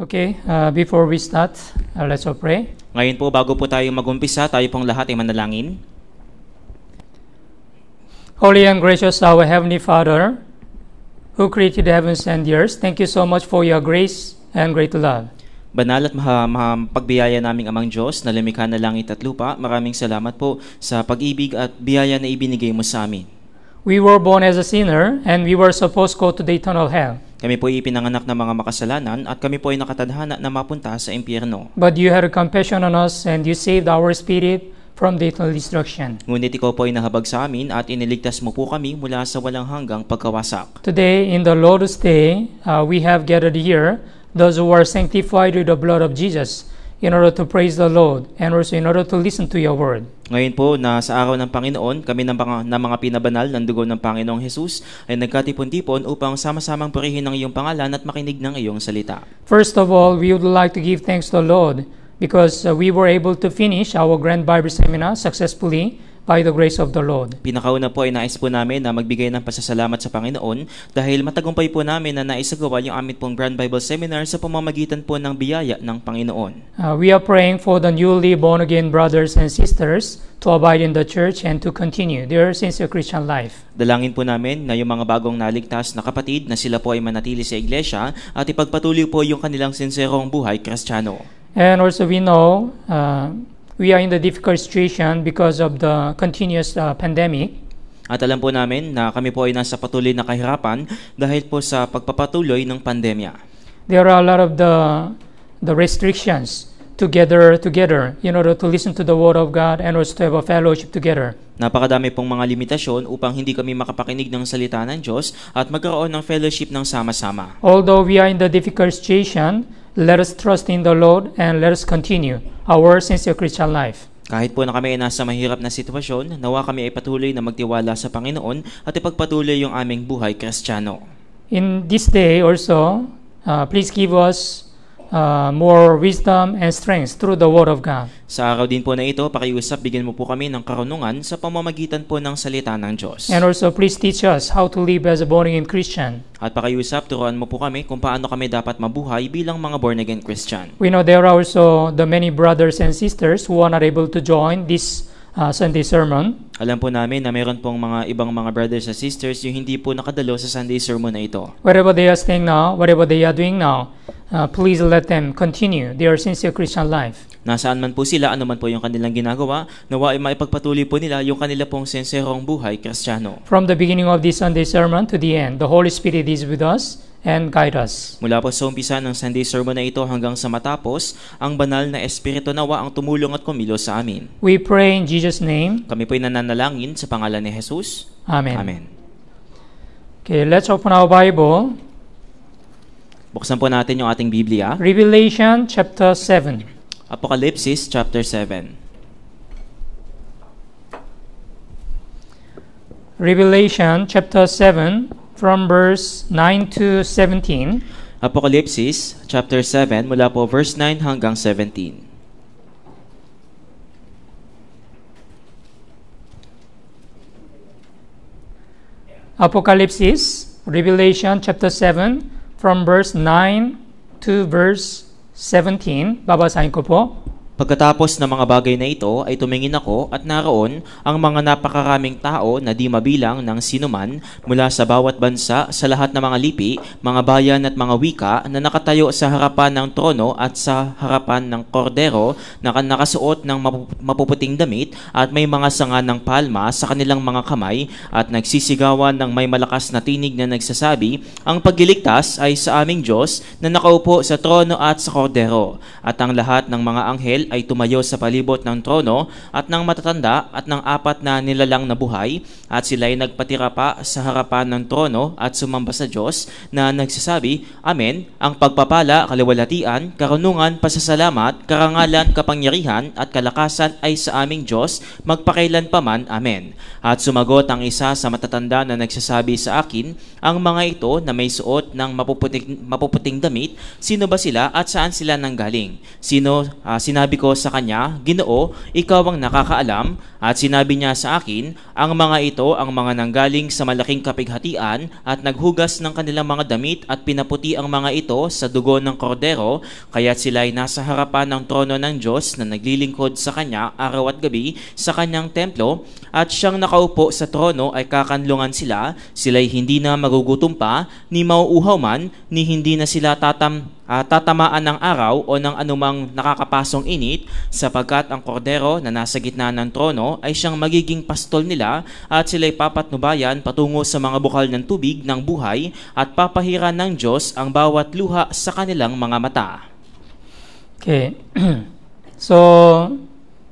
Okay, uh, before we start, uh, let's all pray. Ngayon po, bago po tayo magumpisa, tayo pong lahat ay manalangin. Holy and gracious our Heavenly Father, who created the heavens and the earth, thank you so much for your grace and great love. Banal at maha, maha, pagbiyaya naming amang Diyos na lumikha na langit at lupa, maraming salamat po sa pag-ibig at biyaya na ibinigay mo sa amin. We were born as a sinner and we were supposed to go to the eternal hell. Kami po ay ipinanganak ng mga makasalanan at kami po ay nakatadhana na mapunta sa impyerno. But you had compassion on us and you saved our spirit from the eternal destruction. Ngunit ikaw po ay nahabag sa amin at iniligtas mo po kami mula sa walang hanggang pagkawasak. Today, in the Lord's Day, uh, we have gathered here those who are sanctified with the blood of Jesus in order to praise the Lord and also in order to listen to your word. Ngayon po na sa araw ng Panginoon, kami ng mga, ng mga pinabanal ng dugo ng Panginoong Jesus ay nagkatipon-tipon upang sama-samang purihin ang iyong pangalan at makinig ng iyong salita. First of all, we would like to give thanks to the Lord because uh, we were able to finish our Grand Bible Seminar successfully by the grace of the Lord. Pinakauna po ay nais po namin na magbigay ng pasasalamat sa Panginoon dahil matagumpay po namin na naisagawa yung aming pong Grand Bible Seminar sa pamamagitan po ng biyaya ng Panginoon. Uh, we are praying for the newly born again brothers and sisters to abide in the church and to continue their sincere Christian life. Dalangin po namin na yung mga bagong naligtas na kapatid na sila po ay manatili sa iglesia at ipagpatuloy po yung kanilang sinserong buhay kristyano. And also, we know uh, we are in the difficult situation because of the continuous uh, pandemic. At alam po namin na kami po ay nasa patuloy na kahirapan dahil po sa pagpapatuloy ng pandemya. There are a lot of the the restrictions to gather together in order to listen to the word of God and also to have a fellowship together. Napakadami pong mga limitasyon upang hindi kami makapakinig ng salita ng Diyos at magkaroon ng fellowship ng sama-sama. Although we are in the difficult situation, let us trust in the Lord and let us continue our sincere Christian life. Kahit po na kami ay nasa mahirap na sitwasyon, nawa kami ay patuloy na magtiwala sa Panginoon at ipagpatuloy yung aming buhay kristyano. In this day also, uh, please give us uh, more wisdom and strength through the word of God. Sa araw din po na ito, pakiusap, bigyan mo po kami ng karunungan sa pamamagitan po ng salita ng Diyos. And also, please teach us how to live as a born-again Christian. At pakiusap, turuan mo po kami kung paano kami dapat mabuhay bilang mga born-again Christian. We know there are also the many brothers and sisters who are not able to join this uh, Sunday sermon. Alam po namin na mayroon pong mga ibang mga brothers and sisters yung hindi po nakadalo sa Sunday sermon na ito. Wherever they are staying now, whatever they are doing now, uh, please let them continue their sincere Christian life. Nasaan man po sila, ano man po yung kanilang ginagawa, nawa ay maipagpatuloy po nila yung kanila pong senserong buhay kristyano. From the beginning of this Sunday sermon to the end, the Holy Spirit is with us and guide us. Mula po sa umpisa ng Sunday sermon na ito hanggang sa matapos, ang banal na Espiritu nawa ang tumulong at kumilos sa amin. We pray in Jesus' name. Kami po'y nananalangin sa pangalan ni Jesus. Amen. Amen. Okay, let's open our Bible. Buksan po natin yung ating Biblia. Revelation chapter 7. Apocalypse chapter 7. Revelation chapter 7 from verse 9 to 17. Apocalypse chapter 7 mula po verse 9 hanggang 17. Apocalypse, Revelation chapter 7 from verse 9 to verse 17. Babasahin ko po. Pagkatapos ng mga bagay na ito ay tumingin ako at naroon ang mga napakaraming tao na di mabilang ng sinuman mula sa bawat bansa sa lahat ng mga lipi, mga bayan at mga wika na nakatayo sa harapan ng trono at sa harapan ng kordero na nakasuot ng mapu- mapuputing damit at may mga sanga ng palma sa kanilang mga kamay at nagsisigawan ng may malakas na tinig na nagsasabi, ang pagliligtas ay sa aming Diyos na nakaupo sa trono at sa kordero. At ang lahat ng mga anghel ay tumayo sa palibot ng trono at ng matatanda at ng apat na nilalang na buhay at sila ay nagpatira pa sa harapan ng trono at sumamba sa Diyos na nagsasabi, Amen, ang pagpapala, kaliwalatian, karunungan, pasasalamat, karangalan, kapangyarihan at kalakasan ay sa aming Diyos magpakailan paman. Amen. At sumagot ang isa sa matatanda na nagsasabi sa akin, ang mga ito na may suot ng mapuputing, mapuputing damit, sino ba sila at saan sila nanggaling? Sino, ah, sinabi ko sa kanya, Ginoo, ikaw ang nakakaalam, at sinabi niya sa akin, ang mga ito ang mga nanggaling sa malaking kapighatian at naghugas ng kanilang mga damit at pinaputi ang mga ito sa dugo ng kordero, kaya't sila ay nasa harapan ng trono ng Diyos na naglilingkod sa kanya araw at gabi sa kanyang templo, at siyang nakaupo sa trono ay kakanlungan sila, sila'y hindi na magugutom pa, ni mauuhaw man, ni hindi na sila tatam ah, tatamaan ng araw o ng anumang nakakapasong init sapagkat ang kordero na nasa gitna ng trono ay siyang magiging pastol nila at sila'y papatnubayan patungo sa mga bukal ng tubig ng buhay at papahiran ng Diyos ang bawat luha sa kanilang mga mata. Okay, so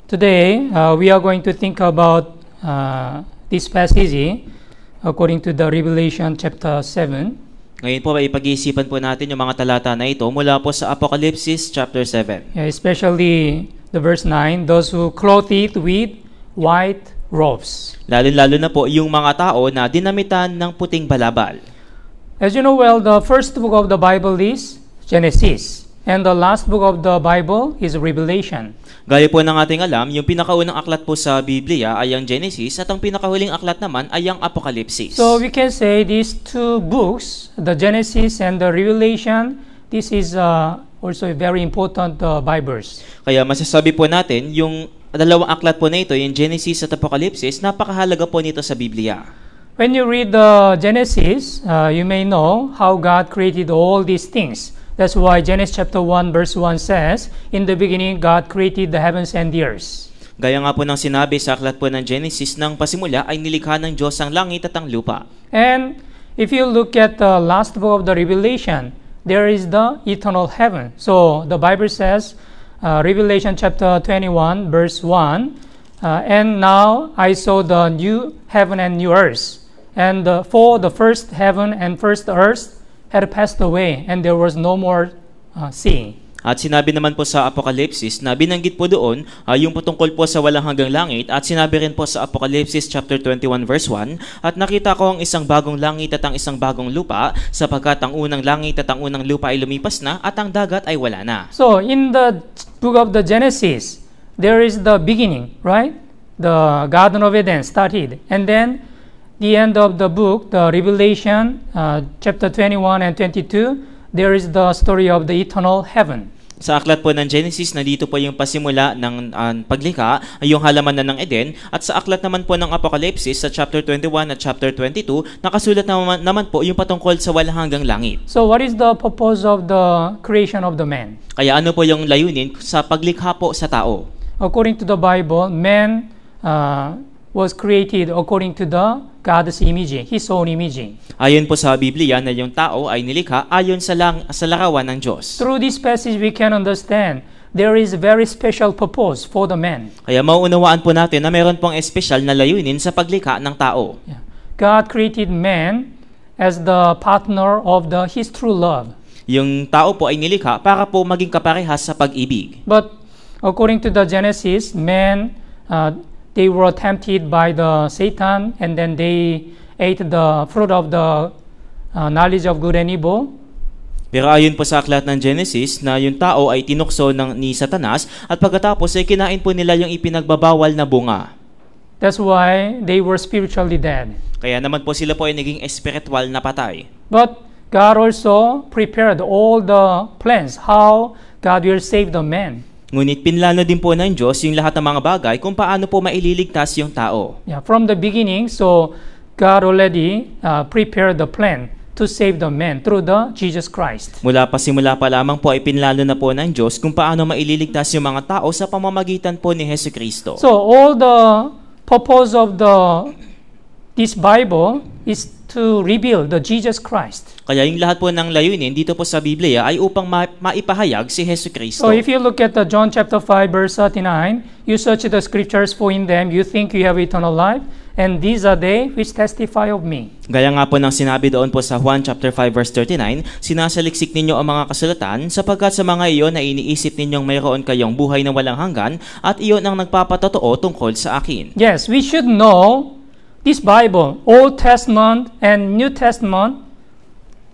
today uh, we are going to think about uh, this passage according to the Revelation chapter 7. Ngayon po ay pag-iisipan po natin yung mga talata na ito mula po sa Apocalypse chapter 7. Yeah, especially the verse 9 those who clothed with white robes. Lalo-lalo na po yung mga tao na dinamitan ng puting balabal. As you know well, the first book of the Bible is Genesis, and the last book of the Bible is Revelation. Gaya po ng ating alam, yung pinakaunang aklat po sa Biblia ay ang Genesis at ang pinakahuling aklat naman ay ang Apocalypse. So we can say these two books, the Genesis and the Revelation, this is uh, also a very important uh, Bibles. Kaya masasabi po natin, yung dalawang aklat po na ito, yung Genesis at Apocalypse, napakahalaga po nito sa Biblia. When you read the Genesis, uh, you may know how God created all these things. That's why Genesis chapter 1 verse 1 says, In the beginning God created the heavens and the earth. Gaya nga po ng sinabi sa aklat po ng Genesis, nang pasimula ay nilikha ng Diyos ang langit at ang lupa. And if you look at the last book of the Revelation, there is the eternal heaven. So the Bible says, uh, Revelation chapter 21, verse 1, uh, and now I saw the new heaven and new earth. And uh, for the first heaven and first earth had passed away, and there was no more uh, sea. At sinabi naman po sa Apocalypse na binanggit po doon ah, yung patungkol po sa walang hanggang langit at sinabi rin po sa Apocalypse chapter 21 verse 1 at nakita ko ang isang bagong langit at ang isang bagong lupa sapagkat ang unang langit at ang unang lupa ay lumipas na at ang dagat ay wala na. So in the book of the Genesis, there is the beginning, right? The Garden of Eden started, and then the end of the book, the Revelation, uh, chapter 21 and 22, there is the story of the eternal heaven. Sa aklat po ng Genesis, nandito po yung pasimula ng ah, paglikha, ay yung halaman na ng Eden. At sa aklat naman po ng Apocalypse, sa chapter 21 at chapter 22, nakasulat naman, naman po yung patungkol sa walang hanggang langit. So, what is the purpose of the creation of the man? Kaya ano po yung layunin sa paglikha po sa tao? According to the Bible, man uh, was created according to the God's image, his own image. Ayon po sa Biblia na yung tao ay nilikha ayon sa, lang, sa larawan ng Diyos. Through this passage, we can understand there is a very special purpose for the man. Kaya mauunawaan po natin na meron pong espesyal na layunin sa paglikha ng tao. Yeah. God created man as the partner of the his true love. Yung tao po ay nilikha para po maging kaparehas sa pag-ibig. But according to the Genesis, man uh, they were tempted by the Satan, and then they ate the fruit of the uh, knowledge of good and evil. Pero ayon po sa aklat ng Genesis na yung tao ay tinukso ng, ni Satanas at pagkatapos ay kinain po nila yung ipinagbabawal na bunga. That's why they were spiritually dead. Kaya naman po sila po ay naging espiritual na patay. But God also prepared all the plans how God will save the man. Ngunit pinlano din po ng Diyos yung lahat ng mga bagay kung paano po maililigtas yung tao. Yeah, from the beginning, so God already uh, prepared the plan to save the man through the Jesus Christ. Mula pa simula pa lamang po ay pinlano na po ng Diyos kung paano maililigtas yung mga tao sa pamamagitan po ni Hesu Kristo. So all the purpose of the this Bible is to reveal the Jesus Christ. Kaya yung lahat po ng layunin dito po sa Biblia ay upang ma- maipahayag si Hesu Kristo. So if you look at the John chapter 5 verse 39, you search the scriptures for in them you think you have eternal life, and these are they which testify of me. Gaya nga po ng sinabi doon po sa Juan chapter 5 verse 39, sinasaliksik ninyo ang mga kasulatan sapagkat sa mga iyon na iniisip ninyong mayroon kayong buhay na walang hanggan at iyon ang nagpapatotoo tungkol sa akin. Yes, we should know this Bible, Old Testament and New Testament,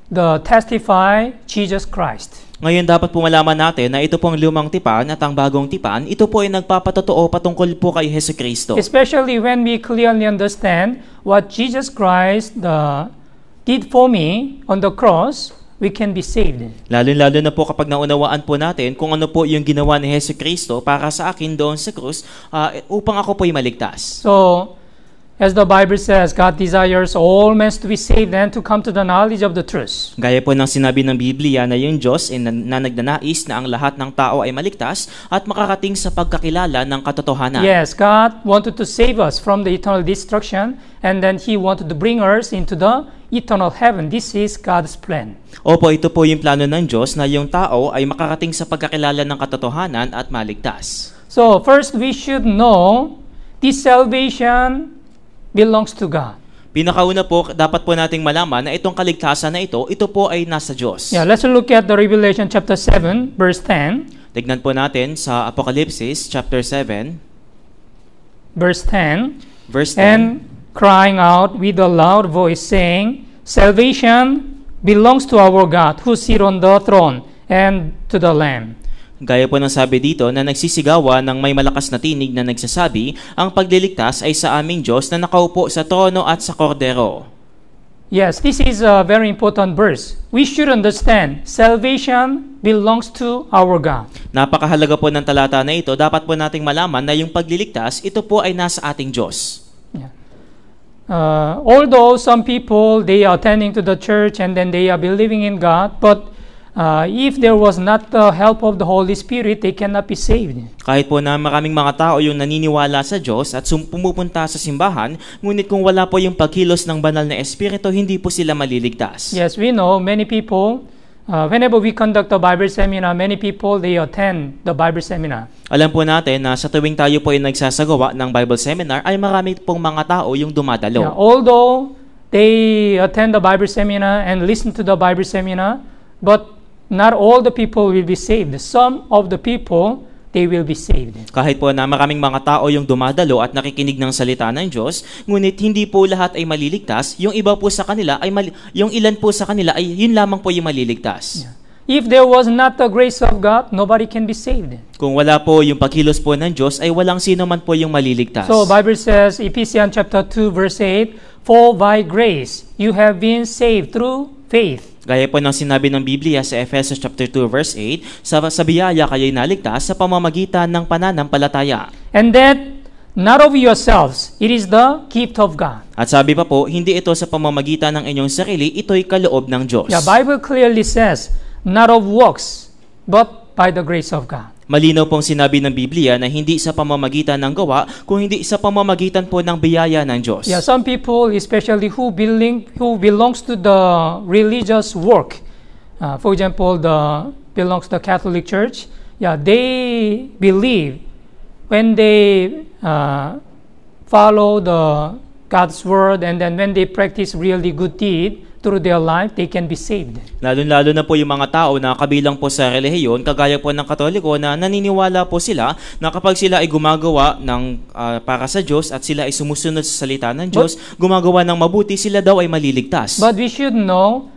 the testify Jesus Christ. Ngayon dapat po malaman natin na ito pong lumang tipan at ang bagong tipan, ito po ay nagpapatotoo patungkol po kay Heso Kristo. Especially when we clearly understand what Jesus Christ uh, did for me on the cross, we can be saved. Lalo-lalo na po kapag naunawaan po natin kung ano po yung ginawa ni Heso Kristo para sa akin doon sa krus ah, upang ako po ay maligtas. So, as the Bible says, God desires all men to be saved and to come to the knowledge of the truth. Gaya po ng sinabi ng Biblia na yung Diyos ay na, na nagnanais na ang lahat ng tao ay maligtas at makarating sa pagkakilala ng katotohanan. Yes, God wanted to save us from the eternal destruction, and then He wanted to bring us into the eternal heaven. This is God's plan. Opo, ito po yung plano ng Diyos na yung tao ay makarating sa pagkakilala ng katotohanan at maligtas. So, first we should know this salvation belongs to God. Pinakauna po, dapat po nating malaman na itong kaligtasan na ito, ito po ay nasa Diyos. Yeah, let's look at the Revelation chapter 7, verse 10. Tignan po natin sa Apocalypse chapter 7, Verse 10. verse 10. And crying out with a loud voice, saying, Salvation belongs to our God who sit on the throne and to the Lamb. Gaya po ng sabi dito na nagsisigawa ng may malakas na tinig na nagsasabi, ang pagliligtas ay sa aming Diyos na nakaupo sa trono at sa kordero. Yes, this is a very important verse. We should understand salvation belongs to our God. Napakahalaga po ng talata na ito, dapat po nating malaman na yung pagliligtas, ito po ay nasa ating Diyos. Uh, although some people they are attending to the church and then they are believing in God, but uh, if there was not the help of the Holy Spirit, they cannot be saved. Kahit po na maraming mga tao yung naniniwala sa Diyos at pumupunta sa simbahan, ngunit kung wala po yung pagkilos ng banal na Espiritu, hindi po sila maliligtas. Yes, we know many people. Uh, whenever we conduct a Bible seminar, many people they attend the Bible seminar. Alam po natin na sa tuwing tayo po ay nagsasagawa ng Bible Seminar, ay marami pong mga tao yung dumadalo. Yeah, although they attend the Bible seminar and listen to the Bible seminar, but not all the people will be saved. Some of the people they will be saved. Kahit po na maraming mga tao yung dumadalo at nakikinig ng salita ng Diyos, ngunit hindi po lahat ay maliligtas, yung iba po sa kanila ay mali- yung ilan po sa kanila ay yun lamang po yung maliligtas. If there was not the grace of God, nobody can be saved. Kung wala po yung pagkilos po ng Diyos, ay walang sino man po yung maliligtas. So Bible says, Ephesians chapter 2 verse 8, For by grace you have been saved through faith. Gaya po ng sinabi ng Biblia sa Ephesians chapter 2 verse 8, sa, sa biyaya kayo'y naligtas sa pamamagitan ng pananampalataya. And that not of yourselves, it is the gift of God. At sabi pa po, hindi ito sa pamamagitan ng inyong sarili, ito'y kaloob ng Diyos. Yeah, Bible clearly says, not of works, but by the grace of God. Malinaw pong sinabi ng Biblia na hindi sa pamamagitan ng gawa, kung hindi sa pamamagitan po ng biyaya ng Diyos. Yeah, some people, especially who belong who belongs to the religious work, uh, for example, the belongs to the Catholic Church. Yeah, they believe when they uh, follow the God's word and then when they practice really good deed through their life, they can be saved. Lalo-lalo na po yung mga tao na kabilang po sa relihiyon, kagaya po ng Katoliko na naniniwala po sila na kapag sila ay gumagawa ng ah, para sa Diyos at sila ay sumusunod sa salita ng Diyos, gumagawa ng mabuti, sila daw ay maliligtas. But we should know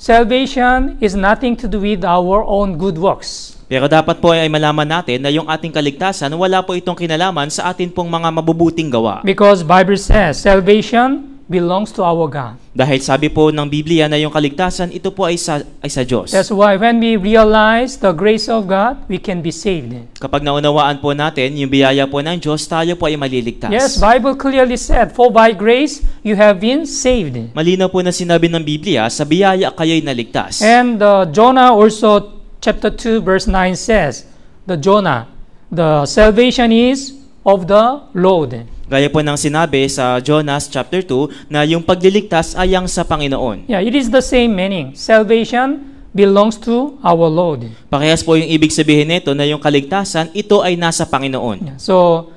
salvation is nothing to do with our own good works. Pero dapat po ay malaman natin na yung ating kaligtasan, wala po itong kinalaman sa atin pong mga mabubuting gawa. Because Bible says salvation belongs to our God. Dahil sabi po ng Biblia na yung kaligtasan, ito po ay sa, ay sa Diyos. That's why when we realize the grace of God, we can be saved. Kapag naunawaan po natin yung biyaya po ng Diyos, tayo po ay maliligtas. Yes, Bible clearly said, for by grace you have been saved. Malinaw po na sinabi ng Biblia, sa biyaya kayo'y naligtas. And uh, Jonah also chapter 2 verse 9 says, the Jonah, the salvation is of the Lord. Gaya po ng sinabi sa Jonas chapter 2 na yung pagliligtas ay ang sa Panginoon. Yeah, it is the same meaning. Salvation belongs to our Lord. Parehas po yung ibig sabihin nito na yung kaligtasan, ito ay nasa Panginoon. Yeah, So,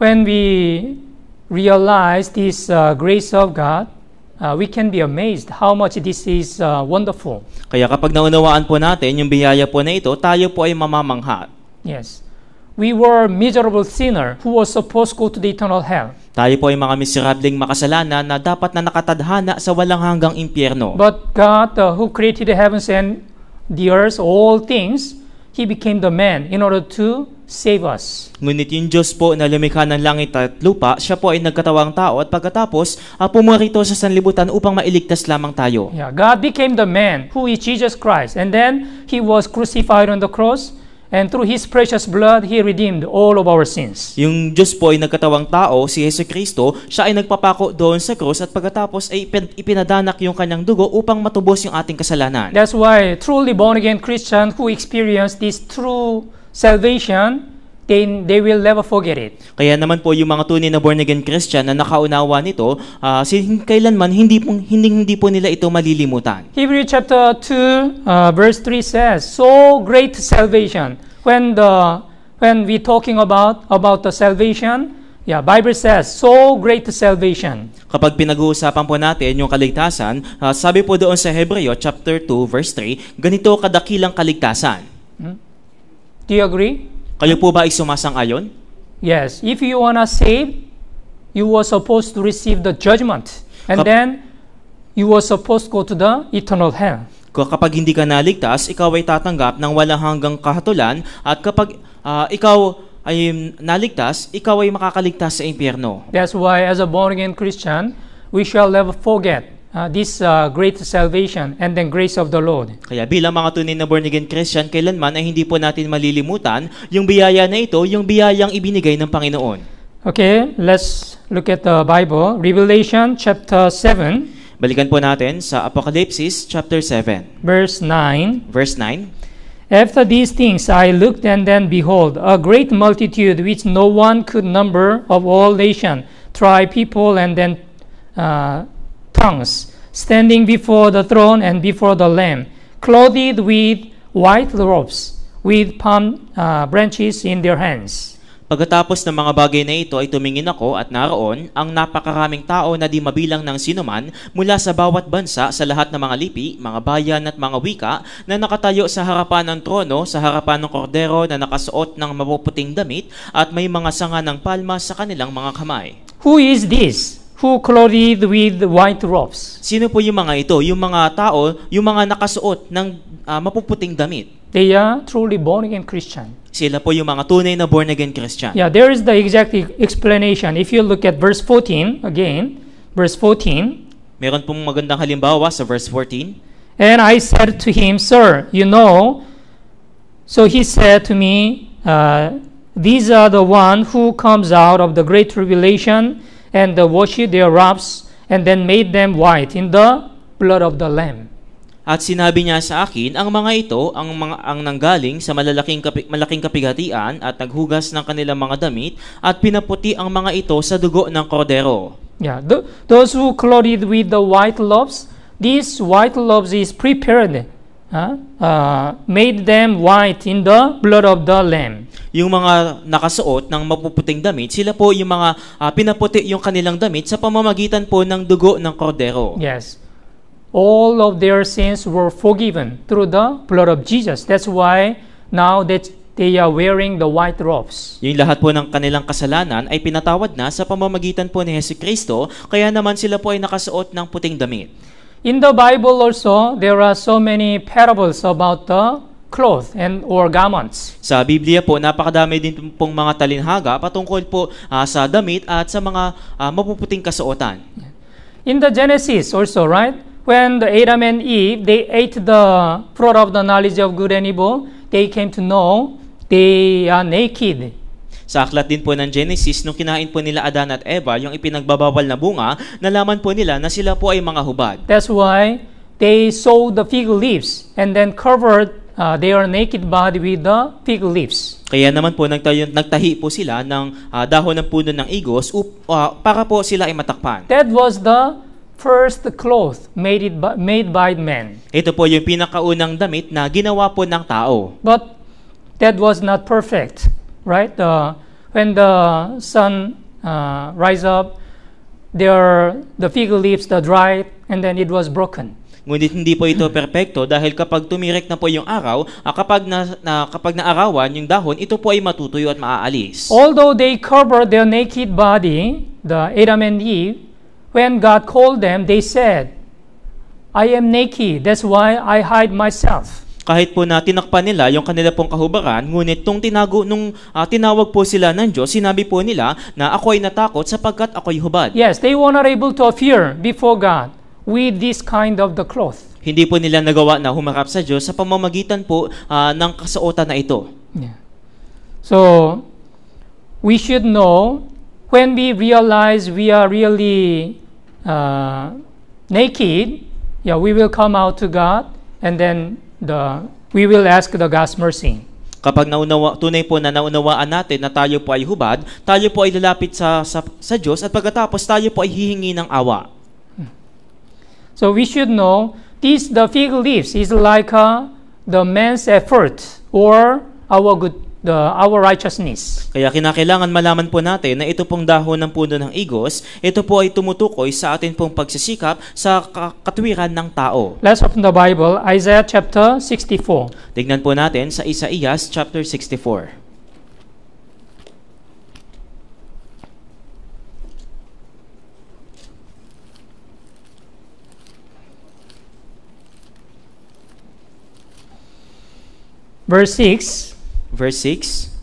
when we realize this uh, grace of God, uh, we can be amazed how much this is uh, wonderful. Kaya kapag naunawaan po natin yung biyaya po na ito, tayo po ay mamamangha. Yes. We were miserable sinner who was supposed to go to the eternal hell. Tayo po ay mga miserabling makasalanan na dapat na nakatadhana sa walang hanggang impyerno. But God, uh, who created the heavens and the earth, all things, He became the man in order to save us. Ngunit yung Diyos po na lumikha ng langit at lupa, siya po ay nagkatawang tao at pagkatapos uh, pumarito sa sanlibutan upang mailigtas lamang tayo. Yeah, God became the man who is Jesus Christ, and then He was crucified on the cross, and through His precious blood, He redeemed all of our sins. Yung Diyos po ay nagkatawang tao, si Yesu Kristo, siya ay nagpapako doon sa krus at pagkatapos ay ipin- ipinadanak yung kanyang dugo upang matubos yung ating kasalanan. That's why truly born again Christians who experience this true salvation, they, they will never forget it. Kaya naman po yung mga tunay na born again Christian na nakaunawa nito, ah, si kailanman hindi po, hindi, hindi po nila ito malilimutan. Hebrew chapter 2, uh, verse 3 says, So great salvation. When the when we talking about about the salvation, yeah, Bible says, so great salvation. Kapag pinag-uusapan po natin yung kaligtasan, ah, sabi po doon sa Hebreo chapter 2 verse 3, ganito kadakilang kaligtasan. Do you agree? Kayo po ba ay sumasang-ayon? Yes. If you wanna save, you were supposed to receive the judgment, and Kap- then you were supposed to go to the eternal hell. Kapag hindi ka naligtas, ikaw ay tatanggap ng walang hanggang kahatulan at kapag ah, ikaw ay naligtas, ikaw ay makakaligtas sa impyerno. That's why, as a born again Christian, we shall never forget uh, this uh, great salvation and then grace of the Lord. Kaya bilang mga tunay na born again Christian, kailanman ay hindi po natin malilimutan yung biyaya na ito, yung biyayang ibinigay ng Panginoon. Okay, let's look at the Bible. Revelation chapter 7, Balikan po natin sa Apocalypse chapter 7, verse 9. verse 9. After these things I looked, and then behold, a great multitude which no one could number of all nation, tribe, people, and then uh, tongues, standing before the throne and before the Lamb, clothed with white robes, with palm uh, branches in their hands. Pagkatapos ng mga bagay na ito ay tumingin ako at naroon ang napakaraming tao na di mabilang ng sinuman mula sa bawat bansa sa lahat ng mga lipi, mga bayan at mga wika na nakatayo sa harapan ng trono, sa harapan ng kordero na nakasuot ng mapuputing damit at may mga sanga ng palma sa kanilang mga kamay. Who is this who clothed with white robes? Sino po yung mga ito? Yung mga tao, yung mga nakasuot ng ah, mapuputing damit. They are truly born again Christian. Sila po yung mga tunay na born again Christian. Yeah, there is the exact e- explanation. If you look at verse 14 again, verse 14, Meron pong magandang halimbawa sa verse 14. and I said to him, Sir, you know. So he said to me, uh, These are the one who comes out of the great tribulation and washed their robes and then made them white in the blood of the Lamb. At sinabi niya sa akin, ang mga ito ang mga ang nanggaling sa malalaking kapi, malaking kapigatian at naghugas ng kanilang mga damit at pinaputi ang mga ito sa dugo ng kordero. Yeah, th- those who clothed with the white lobes, these white lobes is prepared, uh, made them white in the blood of the Lamb. Yung mga nakasuot ng mapuputing damit, sila po yung mga ah, pinaputi yung kanilang damit sa pamamagitan po ng dugo ng kordero. Yes. All of their sins were forgiven through the blood of Jesus. That's why now that they are wearing the white robes. Yung lahat po ng kanilang kasalanan ay pinatawad na sa pamamagitan po ni Hesus Kristo, kaya naman sila po ay nakasuot ng puting damit. In the Bible also, there are so many parables about the cloth and or garments. Sa Biblia po, napakadami din pong mga talinhaga patungkol po ah, sa damit at sa mga ah, mapuputing kasuotan. In the Genesis also, right? When the Adam and Eve, they ate the fruit of the knowledge of good and evil, they came to know they are naked. Sa aklat din po ng Genesis, nung kinain po nila Adan at Eva, yung ipinagbabawal na bunga, nalaman po nila na sila po ay mga hubad. That's why they sewed the fig leaves and then covered uh, their naked body with the fig leaves. Kaya naman po nagtayo, nagtahi po sila ng ah, dahon ng puno ng igos up, ah, para po sila ay matakpan. That was the first cloth made, it by, made by men. Ito po yung pinakaunang damit na ginawa po ng tao. But that was not perfect, right? Uh, when the sun uh, rise up, there the fig leaves the dried, and then it was broken. Ngunit hindi po ito perpekto dahil kapag tumirik na po yung araw, ah, kapag na, na kapag naarawan yung dahon, ito po ay matutuyo at maaalis. Although they covered their naked body, the Adam and Eve, when God called them, they said, "I am naked. That's why I hide myself." Kahit po na tinakpan nila yung kanila pong kahubaran, ngunit nung tinago nung ah, tinawag po sila ng Diyos, sinabi po nila na ako ay natakot sapagkat ako ay hubad. Yes, they were not able to appear before God with this kind of the cloth. Hindi po nila nagawa na humarap sa Diyos sa pamamagitan po ah, ng kasuotan na ito. Yeah. So we should know when we realize we are really uh, naked, yeah, we will come out to God and then the we will ask the God's mercy. Kapag naunawa, tunay po na naunawaan natin na tayo po ay hubad, tayo po ay lalapit sa, sa, sa Diyos at pagkatapos tayo po ay hihingi ng awa. So we should know this the fig leaves is like uh, the man's effort or our good the our righteousness. Kaya kinakailangan malaman po natin na ito pong dahon ng puno ng igos, ito po ay tumutukoy sa atin pong pagsisikap sa ka- katwiran ng tao. Let's open the Bible, Isaiah chapter 64. Tignan po natin sa Isaías chapter 64. Verse 6. Verse 6.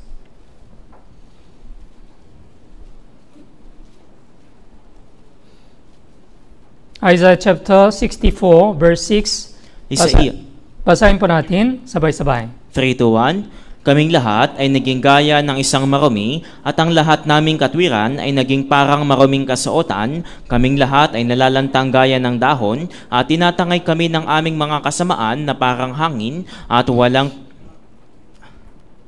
Isaiah chapter 64, verse 6. Isaías Basahin po natin, sabay-sabay. 3 to 1. Kaming lahat ay naging gaya ng isang marumi at ang lahat naming katwiran ay naging parang maruming kasuotan. Kaming lahat ay nalalantang gaya ng dahon at tinatangay kami ng aming mga kasamaan na parang hangin at walang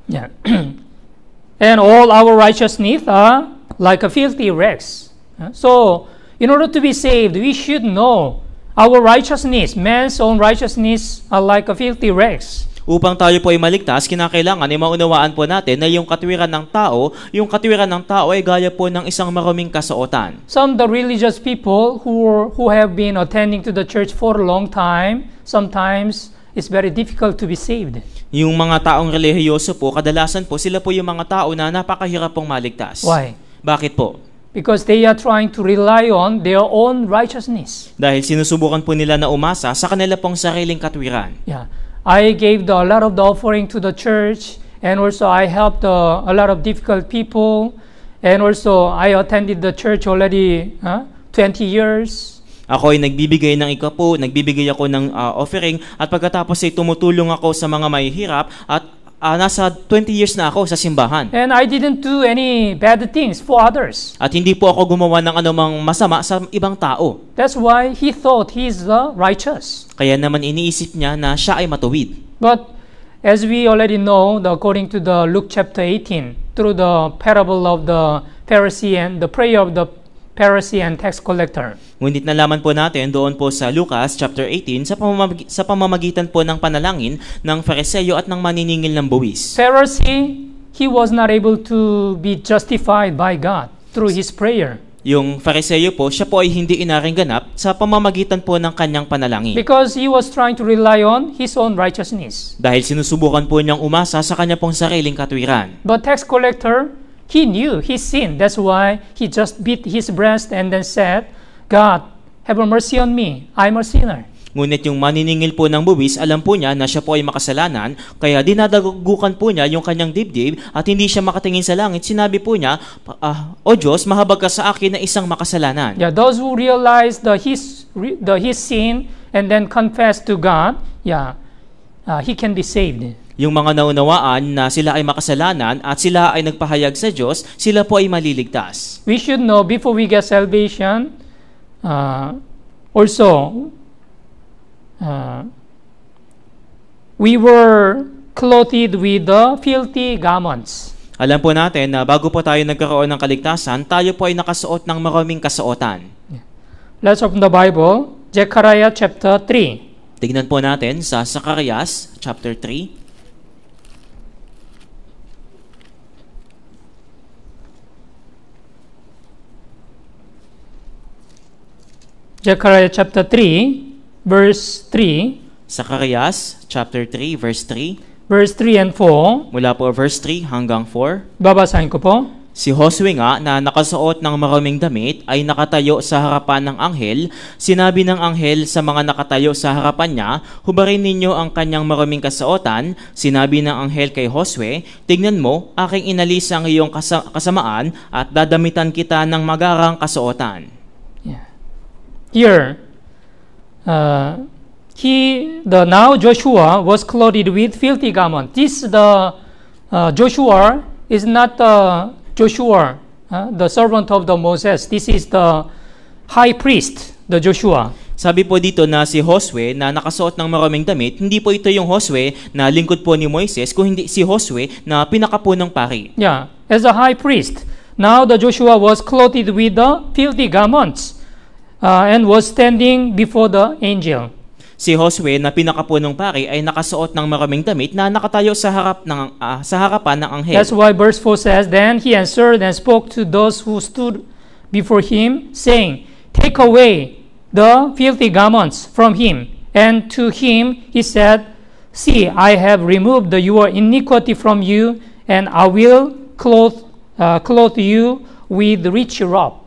Yeah. and all our righteousness are like a filthy rags. So, in order to be saved, we should know our righteousness, man's own righteousness, are like a filthy rags. Upang tayo po ay maligtas, kinakailangan ay maunawaan po natin na yung katwiran ng tao, yung katwiran ng tao ay gaya po ng isang maruming kasuotan. Some the religious people who who have been attending to the church for a long time, sometimes it's very difficult to be saved. Yung mga taong relihiyoso po, kadalasan po, sila po yung mga tao na napakahirap pong maligtas. Why? Bakit po? Because they are trying to rely on their own righteousness. Dahil sinusubukan po nila na umasa sa kanila pong sariling katwiran. Yeah, I gave the, a lot of the offering to the church, and also I helped uh, a lot of difficult people, and also I attended the church already uh, 20 years. Ako ay nagbibigay ng ikapo, nagbibigay ako ng ah, offering, at pagkatapos ay tumutulong ako sa mga mahihirap, at ah, nasa 20 years na ako sa simbahan. And I didn't do any bad things for others. At hindi po ako gumawa ng anumang masama sa ibang tao. That's why he thought he's the righteous. Kaya naman iniisip niya na siya ay matuwid. But as we already know, according to the Luke chapter 18, through the parable of the Pharisee and the prayer of the Pharisee and tax collector, Ngunit nalaman po natin doon po sa Lucas chapter 18 sa, pamamag- sa pamamagitan po ng panalangin ng Fariseo at ng maniningil ng buwis. Pharisee, he was not able to be justified by God through his prayer Yung Fariseo po, siya po ay hindi inaring ganap sa pamamagitan po ng kanyang panalangin. because he was trying to rely on his own righteousness. Dahil sinusubukan po niyang umasa sa kanya pong sariling katwiran. But tax collector, he knew his sin. That's why he just beat his breast and then said, God, have mercy on me. I'm a sinner. Ngunit yung maniningil po ng buwis, alam po niya na siya po ay makasalanan, kaya dinadagukan po niya yung kanyang dibdib at hindi siya makatingin sa langit. Sinabi po niya, ah, O Diyos, mahabag ka sa akin na isang makasalanan. Yeah, those who realize the his the his sin and then confess to God, yeah, uh, he can be saved. Yung mga naunawaan na sila ay makasalanan at sila ay nagpahayag sa Diyos, sila po ay maliligtas. We should know before we get salvation. Uh, also, uh, we were clothed with the filthy garments. Alam po natin na bago po tayo nagkaroon ng kaligtasan, tayo po ay nakasuot ng maraming kasuotan. Let's open the Bible, Zechariah chapter 3. Tignan po natin sa Zacarias chapter 3. Zechariah chapter 3, verse 3, Zacarias chapter 3 verse 3. verse 3 and 4. Mula po verse 3 hanggang 4. Babasahin ko po. Si Josue nga na nakasuot ng maraming damit ay nakatayo sa harapan ng anghel. Sinabi ng anghel sa mga nakatayo sa harapan niya, hubarin ninyo ang kanyang maraming kasuotan. Sinabi ng anghel kay Josue, tignan mo, aking inalis ang iyong kasa- kasamaan at dadamitan kita ng magarang kasuotan. Here, uh, he the now Joshua was clothed with filthy garment. This the uh, Joshua is not the Joshua, uh, the servant of the Moses. This is the high priest, the Joshua. Sabi po dito na si Josue na nakasuot ng maraming damit, hindi po ito yung Josue na lingkod po ni Moises, kung hindi si Josue na pinakapo ng pari. Yeah, as a high priest. Now the Joshua was clothed with the filthy garments uh, and was standing before the angel. Si Josue na pinakapo ng pari ay nakasuot ng maraming damit na nakatayo sa harap ng ah, sa harapan ng anghel. That's why verse 4 says, Then he answered and spoke to those who stood before him, saying, Take away the filthy garments from him. And to him he said, See, I have removed your iniquity from you, and I will clothe, uh, clothe you with rich robes.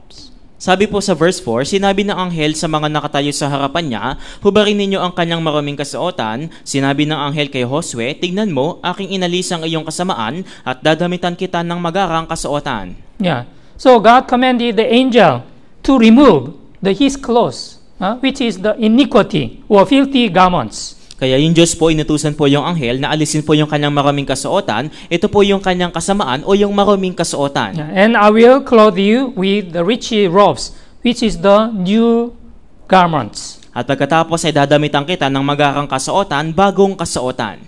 Sabi po sa verse 4, sinabi ng anghel sa mga nakatayo sa harapan niya, hubarin ninyo ang kanyang maraming kasuotan. Sinabi ng anghel kay Josue, tignan mo, aking inalis ang iyong kasamaan at dadamitan kita ng magarang kasuotan. Yeah. So God commanded the angel to remove the his clothes, uh, which is the iniquity or filthy garments. Kaya yung Diyos po, inutusan po yung anghel na alisin po yung kanyang maraming kasuotan. Ito po yung kanyang kasamaan o yung maraming kasuotan. And I will clothe you with the rich robes, which is the new garments. At pagkatapos ay dadamitan kita ng magarang kasuotan, bagong kasuotan.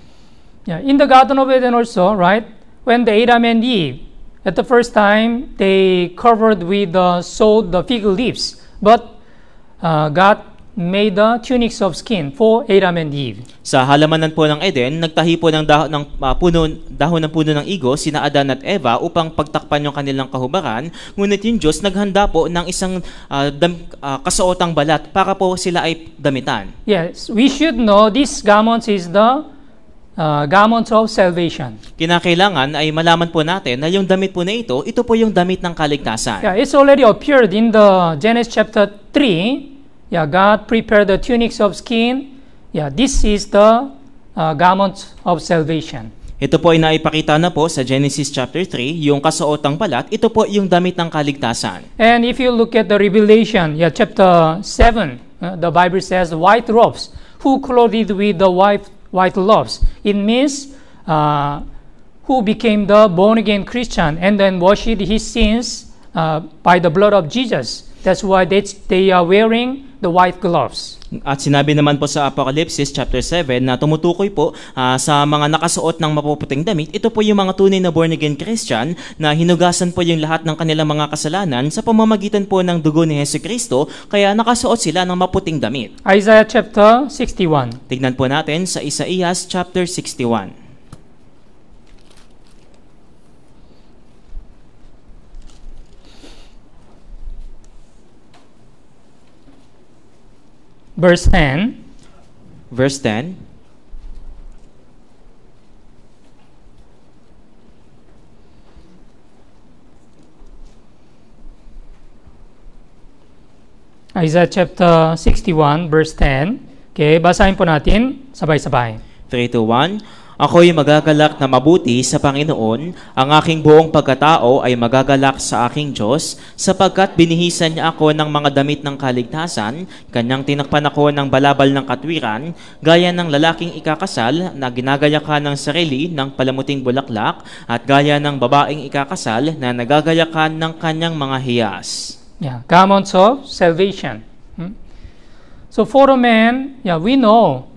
Yeah, in the Garden of Eden also, right? When the Adam and Eve, at the first time, they covered with the sewed the fig leaves, but uh, God made the tunics of skin for Adam and Eve. Sa halamanan po ng Eden, nagtahi po ng, dahon ng, ah, puno, dahon ng puno ng igo, sina Adan at Eva upang pagtakpan yung kanilang kahubaran. Ngunit yung Diyos naghanda po ng isang ah, dam, ah, kasuotang balat para po sila ay damitan. Yes, we should know this garment is the uh, garment of salvation. Kinakailangan ay malaman po natin na yung damit po na ito, ito po yung damit ng kaligtasan. Yeah, it's already appeared in the Genesis chapter 3. Yeah, God prepared the tunics of skin. Yeah, this is the uh, garment of salvation. Ito po ay naipakita na po sa Genesis chapter 3, yung kasuotang balat, ito po yung damit ng kaligtasan. And if you look at the Revelation, yeah, chapter 7, uh, the Bible says, white robes, who clothed with the white, white robes. It means uh, who became the born again Christian and then washed his sins uh, by the blood of Jesus. That's why they, they are wearing the white gloves. At sinabi naman po sa Apocalypse chapter 7 na tumutukoy po ah, sa mga nakasuot ng mapuputing damit. Ito po yung mga tunay na born again Christian na hinugasan po yung lahat ng kanilang mga kasalanan sa pamamagitan po ng dugo ni Hesus Kristo kaya nakasuot sila ng maputing damit. Isaiah chapter 61. Tignan po natin sa Isaías chapter 61. Verse 10 Verse 10. Isaiah chapter 61 verse 10 okay basahin po natin sabay-sabay 3 to 1. Ako'y magagalak na mabuti sa Panginoon, ang aking buong pagkatao ay magagalak sa aking Diyos, sapagkat binihisan niya ako ng mga damit ng kaligtasan, kanyang tinakpan ako ng balabal ng katwiran, gaya ng lalaking ikakasal na ginagayakan ng sarili ng palamuting bulaklak, at gaya ng babaeng ikakasal na nagagayakan ng kanyang mga hiyas. yeah garments of salvation Hmm? so for a man yeah we know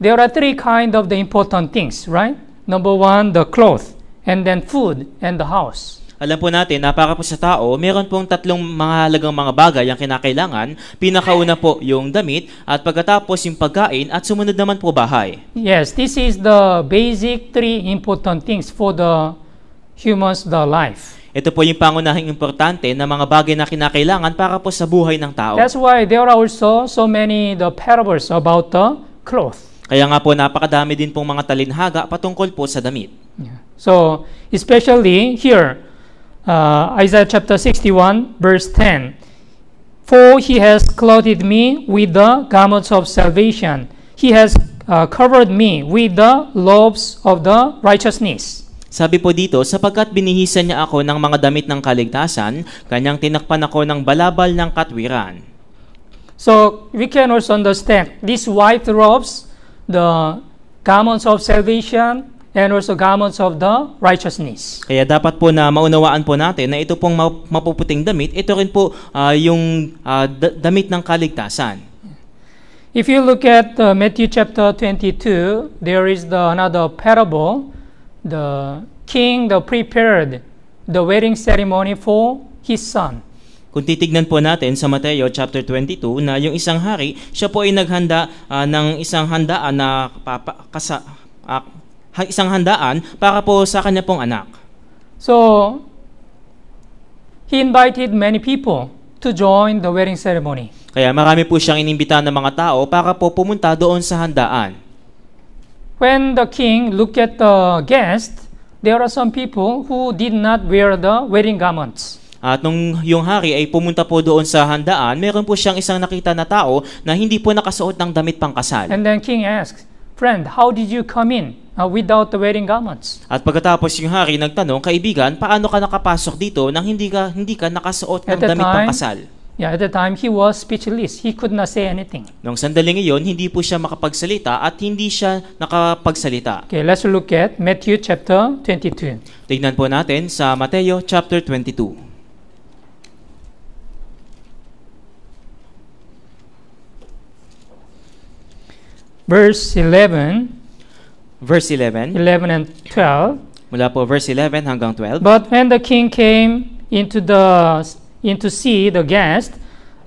there are three kind of the important things right number one the cloth and then food and the house Alam po natin na para po sa tao, meron pong tatlong mahalagang mga bagay ang kinakailangan. Pinakauna po yung damit at pagkatapos yung pagkain at sumunod naman po bahay. yes this is the basic three important things for the humans the life Ito po yung pangunahing importante na mga bagay na kinakailangan para po sa buhay ng tao. That's why there are also so many the parables about the cloth. Kaya nga po napakadami din pong mga talinhaga patungkol po sa damit. Yeah. So especially here, uh, Isaiah chapter 61, verse 10. For he has clothed me with the garments of salvation. He has uh, covered me with the robes of the righteousness. Sabi po dito, sapagkat binihisan niya ako ng mga damit ng kaligtasan, kanyang tinakpan ako ng balabal ng katwiran. So we can also understand these white robes, the garments of salvation, and also garments of the righteousness. Kaya dapat po na maunawaan po natin na ito pong ma- mapuputing damit, ito rin po ah, yung da- damit ng kaligtasan. If you look at uh, Matthew chapter 22, there is the another parable. The king the prepared the wedding ceremony for his son. Kung titignan po natin sa Mateo chapter 22 na yung isang hari, siya po ay naghanda ah, ng isang handaan na papa, kasa, ha- isang handaan para po sa kanya pong anak. So he invited many people to join the wedding ceremony. Kaya marami po siyang inimbita ng mga tao para po pumunta doon sa handaan. When the king looked at the guest, there are some people who did not wear the wedding garments. At nung yung hari ay pumunta po doon sa handaan, meron po siyang isang nakita na tao na hindi po nakasuot ng damit pangkasal. And then king asked, "Friend, how did you come in uh, without the wedding garments?" At pagkatapos yung hari nagtanong, kaibigan, paano ka nakapasok dito nang hindi ka hindi ka nakasuot ng At damit time- pangkasal? Yeah, at the time he was speechless. He could not say anything. Nung sandaling iyon, hindi po siya makapagsalita at hindi siya nakapagsalita. Okay, let's look at Matthew chapter 22. Tignan po natin sa Mateo chapter 22. Verse 11, Verse 11, 11 and 12. mula po verse 11 hanggang 12. But when the king came into the into see the guest,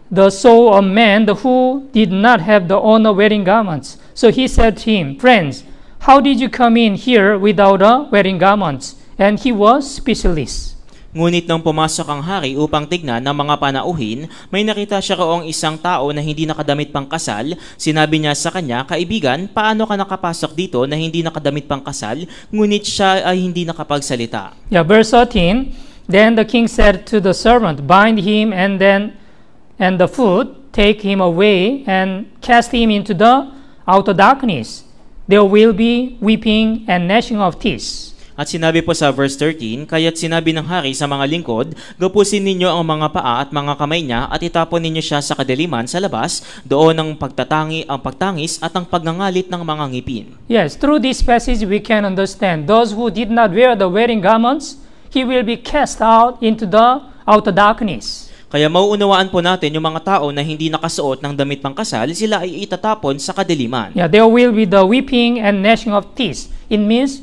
the saw a man the who did not have the honor wearing garments. So he said to him, Friends, how did you come in here without a wearing garments? And he was speechless. Ngunit nung pumasok ang hari upang tignan ng mga panauhin, may nakita siya roong isang tao na hindi nakadamit pang kasal. Sinabi niya sa kanya, Kaibigan, paano ka nakapasok dito na hindi nakadamit pang kasal? Ngunit siya ay hindi nakapagsalita. Yeah, verse 13. Then the king said to the servant, Bind him and then and the foot, take him away and cast him into the outer darkness. There will be weeping and gnashing of teeth. At sinabi po sa verse 13, Kaya't sinabi ng hari sa mga lingkod, Gapusin ninyo ang mga paa at mga kamay niya at itapon ninyo siya sa kadiliman sa labas, doon ang pagtatangi, ang pagtangis at ang pagngangalit ng mga ngipin. Yes, through this passage we can understand those who did not wear the wedding garments, he will be cast out into the outer darkness. Kaya mauunawaan po natin yung mga tao na hindi nakasuot ng damit pangkasal, sila ay itatapon sa kadiliman. Yeah, there will be the weeping and gnashing of teeth. It means